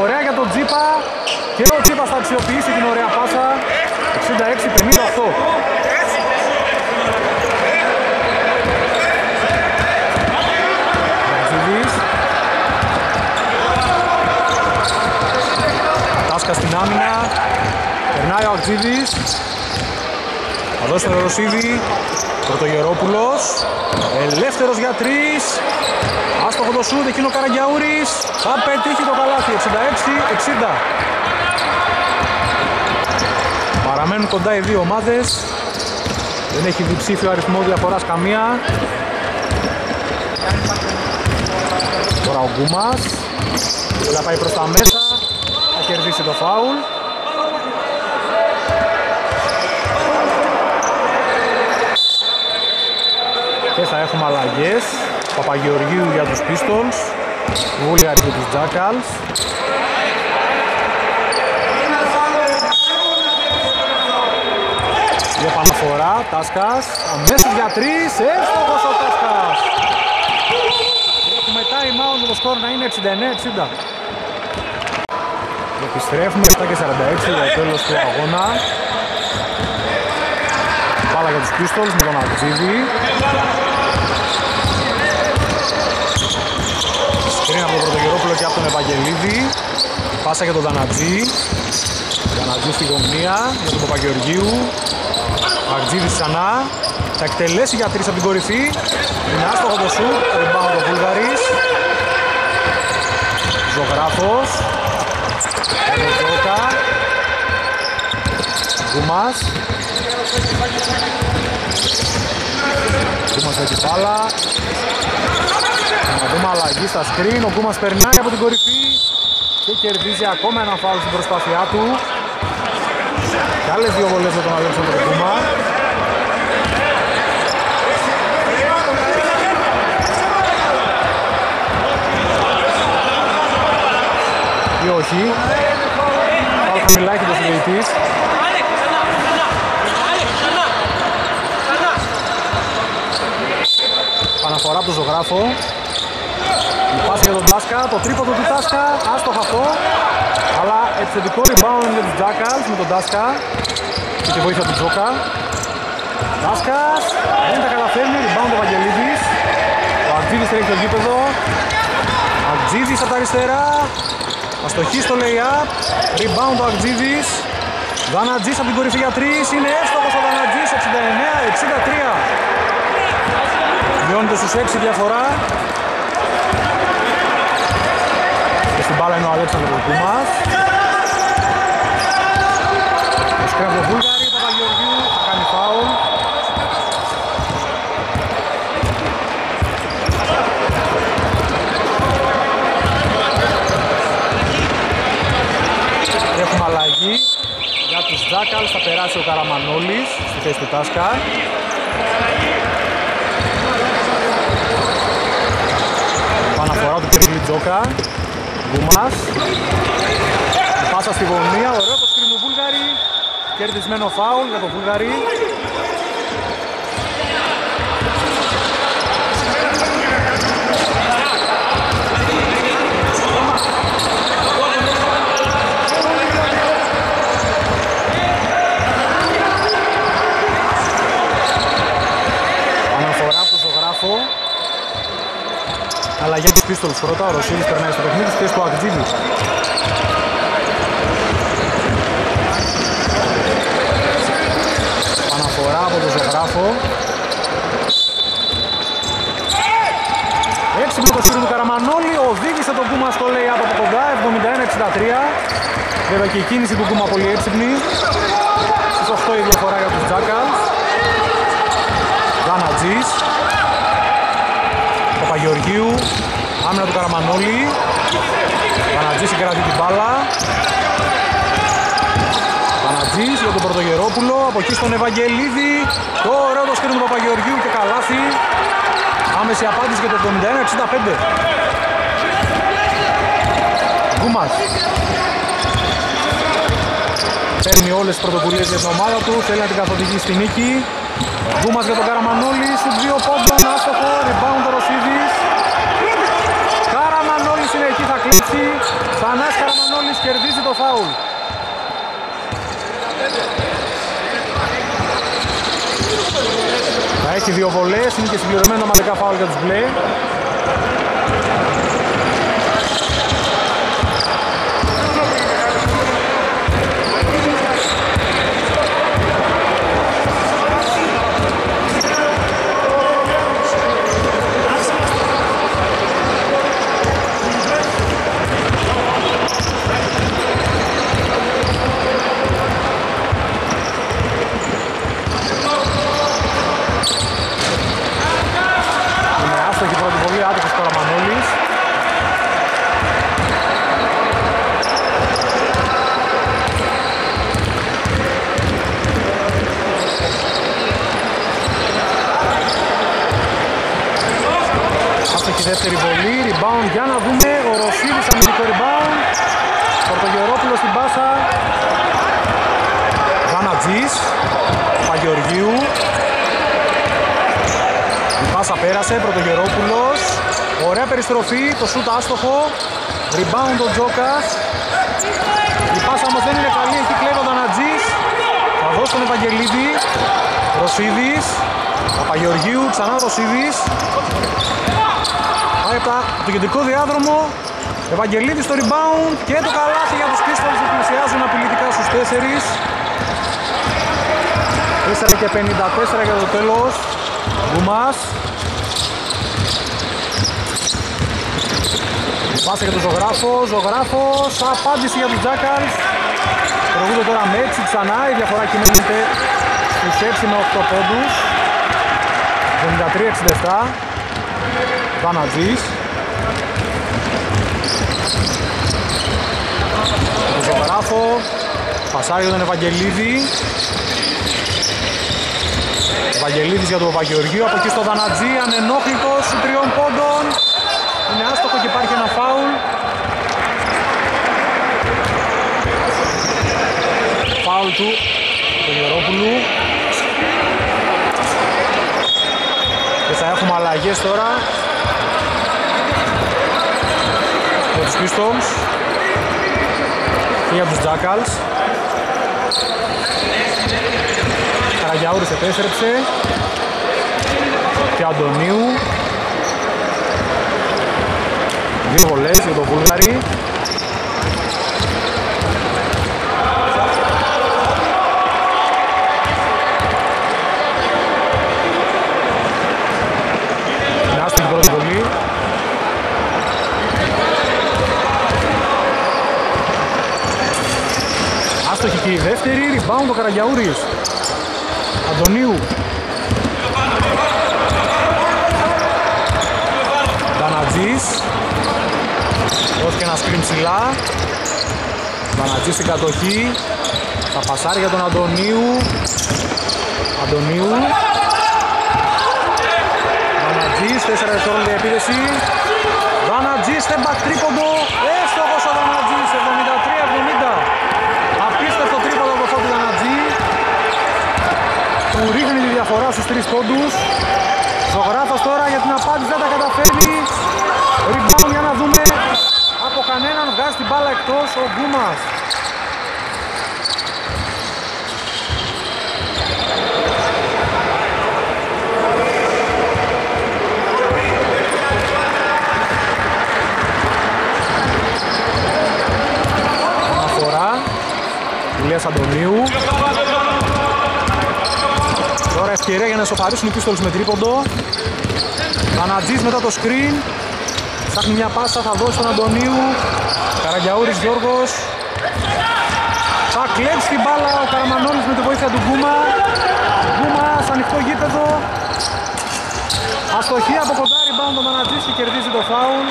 Ωραία για τον Τζίπα. Και ο Τζίπας θα αξιοποιήσει την ωραία πάσα. 66-58. Τάσκα στην άμυνα. Περνάει ο Αγτζίδης. Θα δώσει τον Ρωσίδη. Πρωτογερόπουλος. Ελεύθερος για τρεις. Άστοχο το σούτ, εκείνο ο Καραγκιαούρης. Θα πετύχει το καλάθι. 66-60. Παραμένουν κοντά οι δύο ομάδες. Δεν έχει διψήφιο αριθμό διαφοράς καμία. Τώρα ο Γκούμας. Θα πάει προς τα μέσα. Θα κερδίσει το φάουλ. Έχουμε αλλαγές. Παπαγεωργίου για τους Pistols. Βούλιαρ για τους Jackals. Η επαναφορά, Τάσκας, αμέσως για τρεις, έστοχος ο Τάσκας. Έχουμε time out το σκορ να είναι 69-60. Επιστρέφουμε 7 και 46 για το τέλος του αγώνα. Πάλα για τους Pistols με τον Αρτζίδη. Σκρίνα από τον Πρωτογερόπουλο και από τον Ευαγγελίδη. Πάσα για τον Δανατζή. Δανατζή στη γωνία για τον Παπαγεωργίου. Αρτζίδης ξανά. Θα εκτελέσει για τρεις από την κορυφή. Είναι άστοχο το σου. Rebound ο Βούλγαρης. Ζωγράφος. Τζόκα. Γκούμας. Γκούμας με την μπάλα. Να δούμε αλλαγή στα screen. Ο Γκούμας περνάει από την κορυφή και κερδίζει ακόμα ένα φάουλ στην προσπάθειά του. Και άλλες δύο βολές για τον Αλέξανδρο Γκούμα. Ή όχι. Πάλι χαμηλά έχει το συνδετής. Παναφορά από τον ζωγράφο. Πάση για τον Τάσκα, το τρίποδο του Τάσκα, άστοχο αυτό. Αλλά επιθετικό rebound για τους Jackals με τον Τάσκα και τη βοήθεια του Τζόκα. Τάσκας, δεν τα καταφέρνει, rebound ο Βαγγελίδης. Ο Αγτζίδης τρέχει το γήπεδο. Αγτζίδης από τα αριστερά. Αστοχή στο lay-up. Rebound ο Αγτζίδης. Δανατζής από την κορυφή για 3. Είναι εύστοχος ο Δανατζής, 69-63. Μειώνεται στους 6 διαφορά. Και στην μπάλα είναι ο Αλέξανδρος Κούμας. Ο Σκράβος Βούλγαρη, Παπαγεωργίου, θα κάνει φάουλ. Έχουμε αλλαγή για τους Τζάκαλς, θα περάσει ο Καραμανόλης στη θέση του Τάσκα. Παναφορά του Κερβίλη Τζόκα. Γκουμάς. Πάσα στη γωνία, ωραίο το σκριν του Βούλγαρη. Κερδισμένο φάουλ για τον Βούλγαρη. Αναφορά από τον ζωγράφο. Αλλαγή από τους πίστολους πρώτα, ο Ρωσίδης περνάει στο παιχνίδι, στη θέση του Αγτζίδη. Αναφορά από τον ζωγράφο. Έξυπνο το σκύρι του Καραμανόλη, οδήγησε τον Κούμα στο λέει από κοντά, 71-63. Βέβαια και η κίνηση του Κούμα πολύ έξυπνη. Στις 8 η διαφορά για τους Τζάκαλς. Δανατζής. Παπαγεωργίου. Άμυνα του Καραμανόλη. Δανατζής συγκρατεί την μπάλα. Δανατζής για τον Πρωτογερόπουλο. Από εκεί στον Ευαγγελίδη. Το ωραίο το σκρίνο του Παπαγεωργίου και καλάθι. Άμεση απάντηση για το 71-65. Γκούμας. Παίρνει όλες τις πρωτοβουλίες για την ομάδα του. Θέλει να την καθοδηγεί στη νίκη. Γκούμας για τον Καραμανόλη. Στους δύο πόντων. Άστοχο. Rebound ο Ρωσίδης. Καραμανόλης είναι εκεί. Θα κλείσει. Θανάς Καραμανόλης κερδίζει το φάουλ. Θα έχει δύο βολές, είναι και συμπληρωμένο ομαδικά φάουλ για τους μπλε. Είναι άστοχη πρώτη βολή, άτυχος Καραμανόλης. Άστοχη δεύτερη βολή, rebound για να δούμε, ο Ρωσίδης αμυντικό rebound. Πορτογερόπουλος στην πάσα. Βανατζής, Παγεωργίου, η πάσα πέρασε, Πρωτογερόπουλος. Ωραία περιστροφή, το σούτ άστοχο. Rebound ο Τζόκας. Η πάσα όμως δεν είναι καλή, εκεί κλέβει ο Δανατζής. Θα δώσει τον Ευαγγελίδη. Ρωσίδης. Παπαγεωργίου, ξανά Ρωσίδης. Πάει από τα- το κεντρικό διάδρομο. Ευαγγελίδης στο rebound και το καλάθι για τους πίστολους που πλησιάζουν απειλητικά στους 4. 4 και 54 για το τέλος. Γκουμάς. Πάσα για τον Ζωγράφο. Ζωγράφος. Απάντηση για τους Τζάκαλς. Προηγούνται τώρα με 6 ξανά. Η διαφορά κινείται στους 6 με 8 πόντους. 73-67. Βανατζής. Τον Ζωγράφο. Πασάρι για τον Ευαγγελίδη. Ευαγγελίδης για τον Παπαγεωργίου, από εκεί στο Δανατζή, ανενόχλητος τριών πόντων. Είναι άστοχο και υπάρχει ένα φάουλ. Φάουλ του, του Γερόπουλου. Και θα έχουμε αλλαγές τώρα. Pistols και για τους Jackals. Καραγιαούρης επέστρεψε και Αντωνίου. Δύο βολές για τον Βούλγαρη. Άστοχη και η δεύτερη, rebound ο Καραγιαούρης. Αντωνίου. Δανατζής. Δώθηκε ένα σκριν ψηλά. Δανατζής στην κατοχή. Θα πασάρει για τον Αντωνίου. Αντωνίου. Δανατζής, 4 δευτερόλεπτα επίδεση. Δανατζής, step back τρίποντο. Έστοχος ο Δανατζής, 73-70. Απίστευτο τρίποντο από Φώτη Δανατζή. Του ρίχνει τη διαφορά στους τρεις πόντους. Ζωγράφος τώρα για την απάντηση δεν τα καταφέρνει. Rebound για να δούμε. Από κανέναν βγάζει την μπάλα εκτός ο Γκούμας. Αναφορά. Ηλίας Αντωνίου. Τώρα ευκαιρία για να σοφαρίσουν οι πίστολους με τρίποντο. Ανατζής μετά το screen. Ψάχνει μια πάσα, θα δώσει τον Αντωνίου. Καραγιαούρης Γιώργος. Θα κλέψει την μπάλα ο Καραμανόλης με τη βοήθεια του Γκούμα. Γκούμα σε ανοιχτό γήπεδο. Αστοχή από κοντά rebound τον Ανατζής και κερδίζει το φάουλ.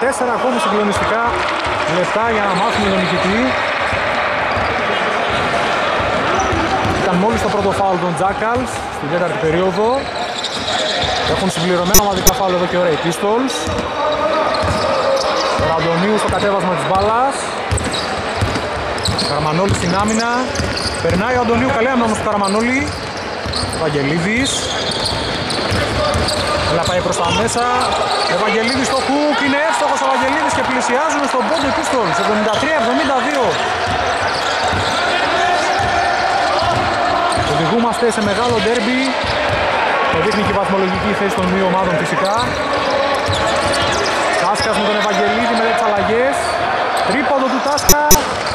Τρία και 14 ακόμη συγκλονιστικά λεπτά για να μάθουμε τον νικητή. Ήταν μόλις το πρώτο φάουλ των Jackals στην τέταρτη περίοδο. Έχουν συμπληρωμένα ομαδικά φάουλ εδώ και ωραία οι Pistols. Ραντονίου στο κατέβασμα της μπάλας. Καραμανόλη στην άμυνα. Περνάει ο Αντωνίου, καλή άμυνα όμως του Καραμανόλη. Βαγγελίδης. Αλλά πάει προς τα μέσα. Ο Βαγγελίδης στο χουκ, είναι εύστοχος ο Βαγγελίδης και πλησιάζουν στον πόντο οι Pistols. 73-72. Οδηγούμαστε σε μεγάλο ντέρμπι. Το δείχνει και η βαθμολογική θέση των δύο ομάδων φυσικά. Τάσκας με τον Ευαγγελίδη με τις αλλαγές. Τρίποντο του Τάσκα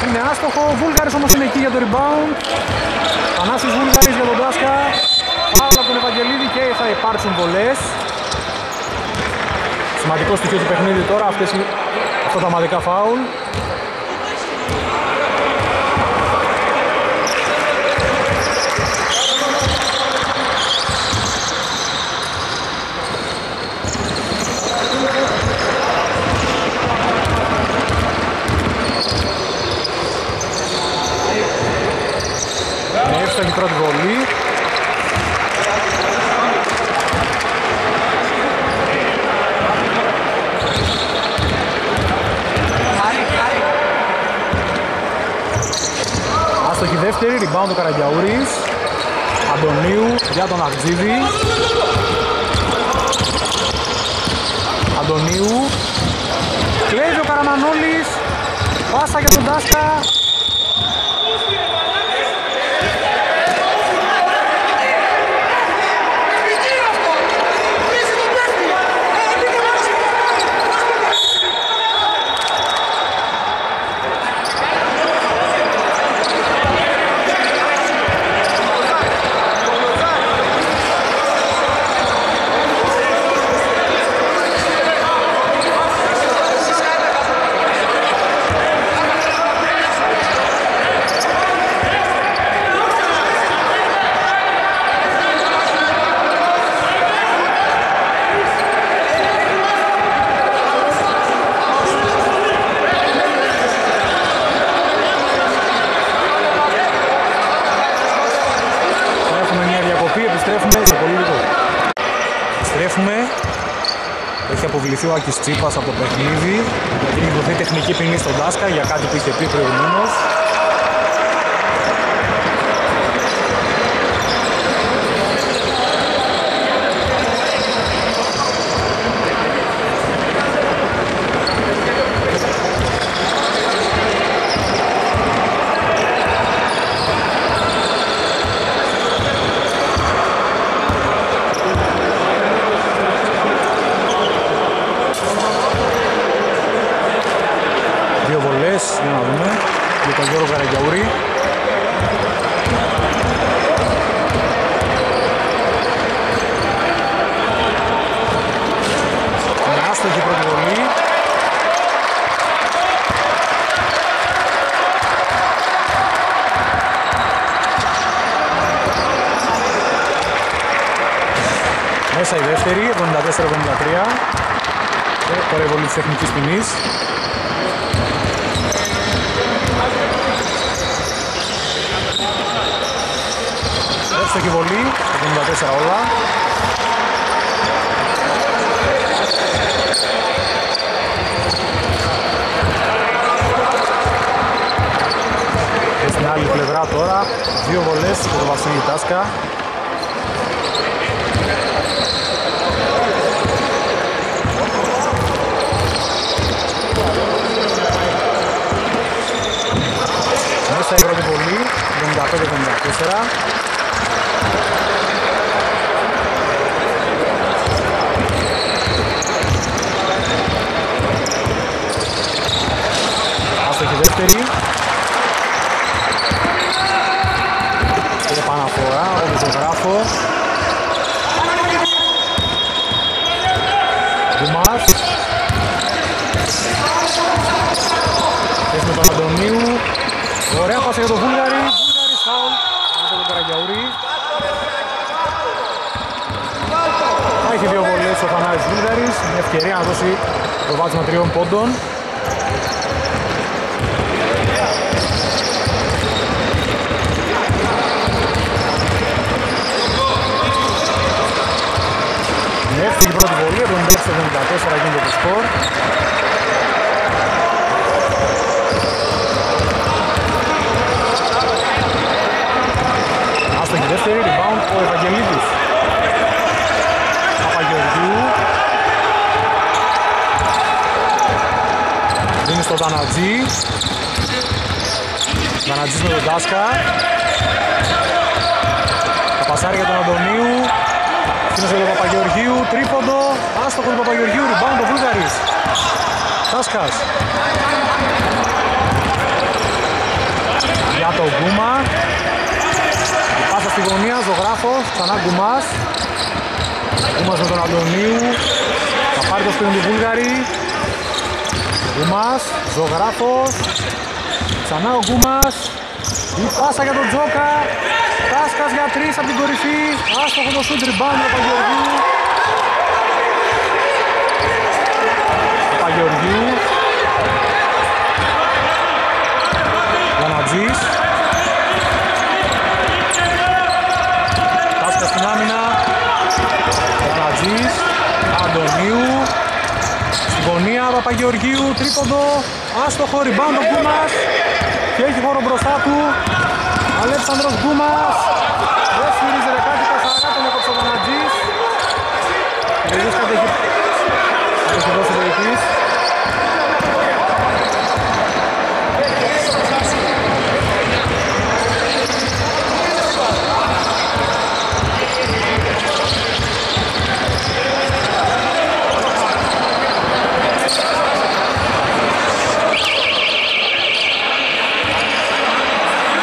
είναι άστοχο. Ο Βούλγαρης όμως είναι εκεί για το rebound. Θανάσης Βούλγαρης για τον Τάσκα. Παύλα από τον Ευαγγελίδη και θα υπάρξουν βολές. Σημαντικό στοιχείο του παιχνίδι τώρα αυτές, οι- αυτά τα ομαδικά φάουλ. Είναι εύστοχη πρώτη βολή. Άστοχη δεύτερη, rebound ο Καραγιαούρης. Αντωνίου για τον Αρτζίδη. Αντωνίου. Κλέβει ο Καραμανόλης. Πάσα για τον Τάσκα. Έχουμε μια διακοπή, επιστρέφουμε σε πολύ λίγο. Επιστρέφουμε. Έχει αποβληθεί ο Άκης Τσίπας από το παιχνίδι. Έχει δοθεί τεχνική ποινή στον Τάσκα για κάτι που είχε πει προηγουμένως. Άστοχη πρώτη βολή. Μέσα η δεύτερη, 74-73. Και τώρα η βολή της τεχνικής ποινής. Εύστοχη βολή, 74 όλα. Και στην άλλη πλευρά τώρα, δύο βολές για τον Βασίλη Τάσκα. Μέσα η πρώτη βολή, 75-74. Άστοχη δεύτερη. Και επαναφορά από τον γράφο. Δουμάς. Θέση με τον Αντωνίου. Ωραία πάσα για τον Βούλγαρη. Βούλγαρη φάουλ από τον Καραγιαουρή. Θα έχει δύο βολές ο Θανάρης Βούλγαρης. Μια ευκαιρία να δώσει το βάτσμα τριών πόντων. Με εύκολη πρώτη βολή, 76-74 γίνεται το σκορ. Άστοχη δεύτερη, rebound ο Ευαγγελίδης. Παπαγεωργίου. Δίνει στο Δανατζή. Δανατζής με τον Τάσκα. Τα πασάρια για τον Αντωνίου. Αυτός για τον Παπαγεωργίου, τρίποντο, άστοχο του Παπαγεωργίου, rebound ο Βούλγαρης. Τάσκας. Για τον Γκούμα. Πάσα στη γωνία, ζωγράφος, ξανά Γκουμάς. Γκούμας με τον Αντωνίου. Θα πάρει το σπίτι του Βούλγαρη. Γκούμας, ζωγράφος. Ξανά ο Γκούμας. Η πάσα για τον Τζόκα. Τάσκας για τρεις από την κορυφή. Άστοχος το σούτ ριμπάνι ο Παγεωργίου. Ο Παγεωργίου. Λανατζής. Τάσκας στην άμυνα. Λανατζής. Αντωνίου. Στην γωνία Παπαγεωργίου. Τρίποντο. Άστοχο ριμπάνι ο Κούμας. Και έχει χώρο μπροστά του. Αλέξανδρος Γκούμας δεν σφυρίζεται κάτι καθαρά τον έκοψε ο Βανατζής Βεβαίως κάτι έχει έχει δώσει ο διοικητής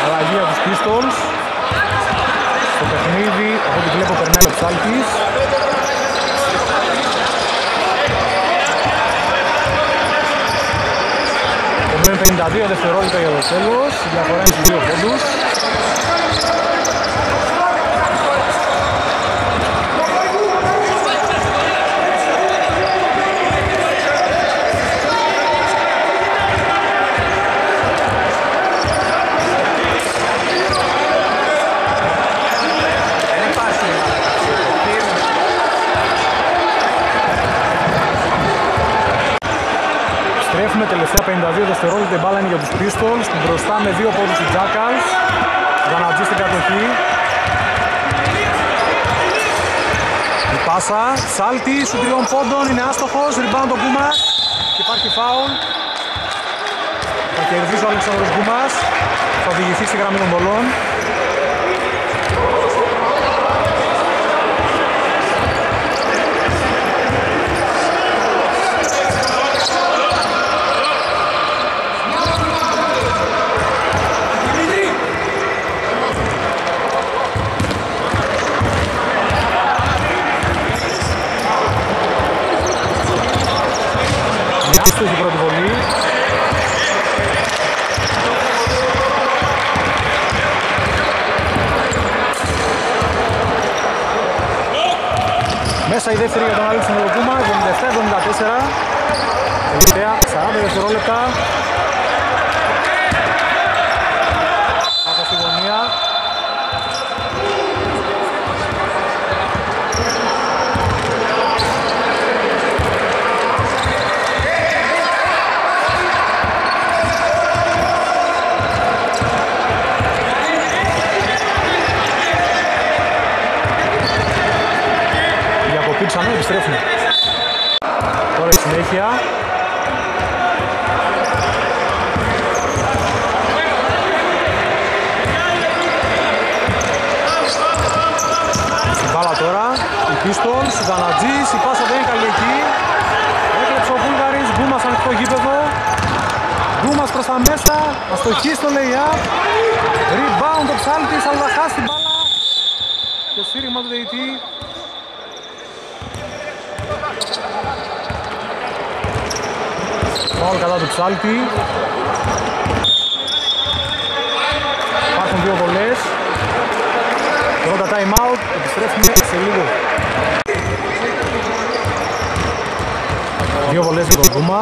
Αλλαγή από τους Pistols Στο παιχνίδι, από ό,τι βλέπω περνάει ο Ψάλτης Απομένουν 52 δευτερόλεπτα για το τέλος. Η διαφορά είναι στους δύο πόντους Στρέφουμε τελευταία 52 δευτερόλεπτα η μπάλα είναι για τους Pistols μπροστά με δύο πόντους οι Jackals Γανατζή στην κατοχή. Η πάσα, Σάλτη, σου τριών πόντων, είναι άστοχος, rebound ο Γκούμας και υπάρχει φάουλ. Θα κερδίσει ο Αλεξάνδρος Γκούμας, θα οδηγηθεί στη γραμμή των πολλών Άστοχη πρώτη βολή. Μέσα η δεύτερη για τον Αλέξη Νεροκούμα, 77-74. Τελευταία 40 δευτερόλεπτα. Πάσα στη γωνία. Διακοπή ξανά επιστρέφουμε. Τώρα η συνέχεια. Στην μπάλα τώρα, η Pistols, η Δανατζής, η πάσα δεν είναι καλή εκεί. Έκλεψε ο Βούλγαρης, Γκούμας ανοιχτό γήπεδο. Γκούμας προς τα μέσα, αστοχή στο lay-up. Rebound ο Ψάλτης, αλλά θα χάσει την μπάλα. Το σφύριγμα του διαιτή Φάουλ κατά του Ψάλτη. Υπάρχουν δύο βολές. Πρώτα time out. Επιστρέφουμε σε λίγο. Δύο βολές για τον Κούμα.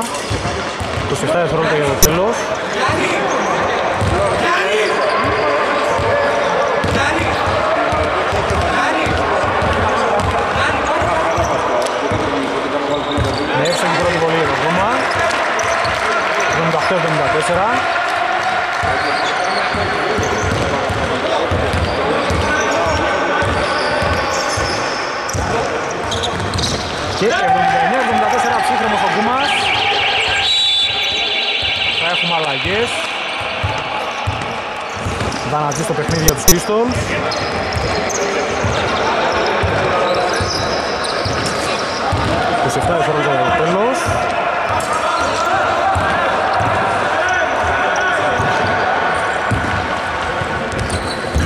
27 δευτερόλεπτα για το τέλος. Με εύστοχη πρώτη βολή για τον Κούμα. 78-74. Και 79-74 ψύχρεμος ο Κούμας. Θα έχουμε αλλαγές. Δανατζή στο παιχνίδι για τους Pistols. Τους 7 δευτερόλεπτα για το τέλος.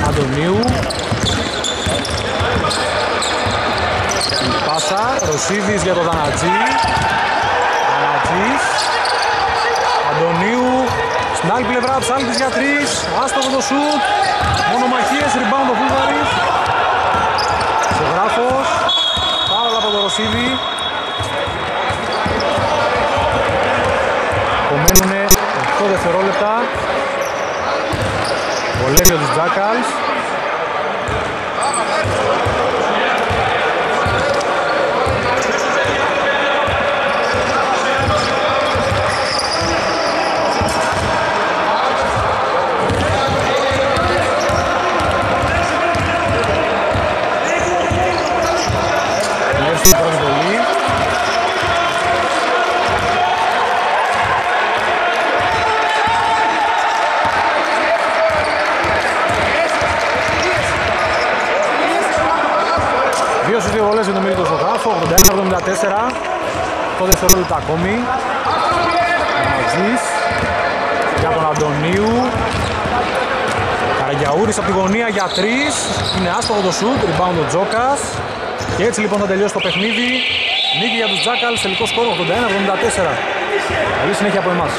Αντωνίου. Η πάσα, Ρωσίδης για το Δανατζή. Δανατζής. Αντωνίου. Στην άλλη πλευρά Ψάλτης για τρεις. Άστοχο το σουτ. Μονομαχίες, rebound ο Βούλγαρης. Σεγράφος. Πάρα από το Ρωσίδη. Απομένουνε 8 δευτερόλεπτα. Βολές για τους το δεύτερο δευτερόλεπτα ακόμη. Αγής για τον Αντωνίου. Καραγιαούρης από τη γωνία για τρεις, Είναι άστοχο το σουτ, rebound ο Τζόκας. Και έτσι λοιπόν θα τελειώσει το παιχνίδι. Νίκη για τους Τζάκαλς, τελικό σκορ 81-74. Καλή συνέχεια από εμάς.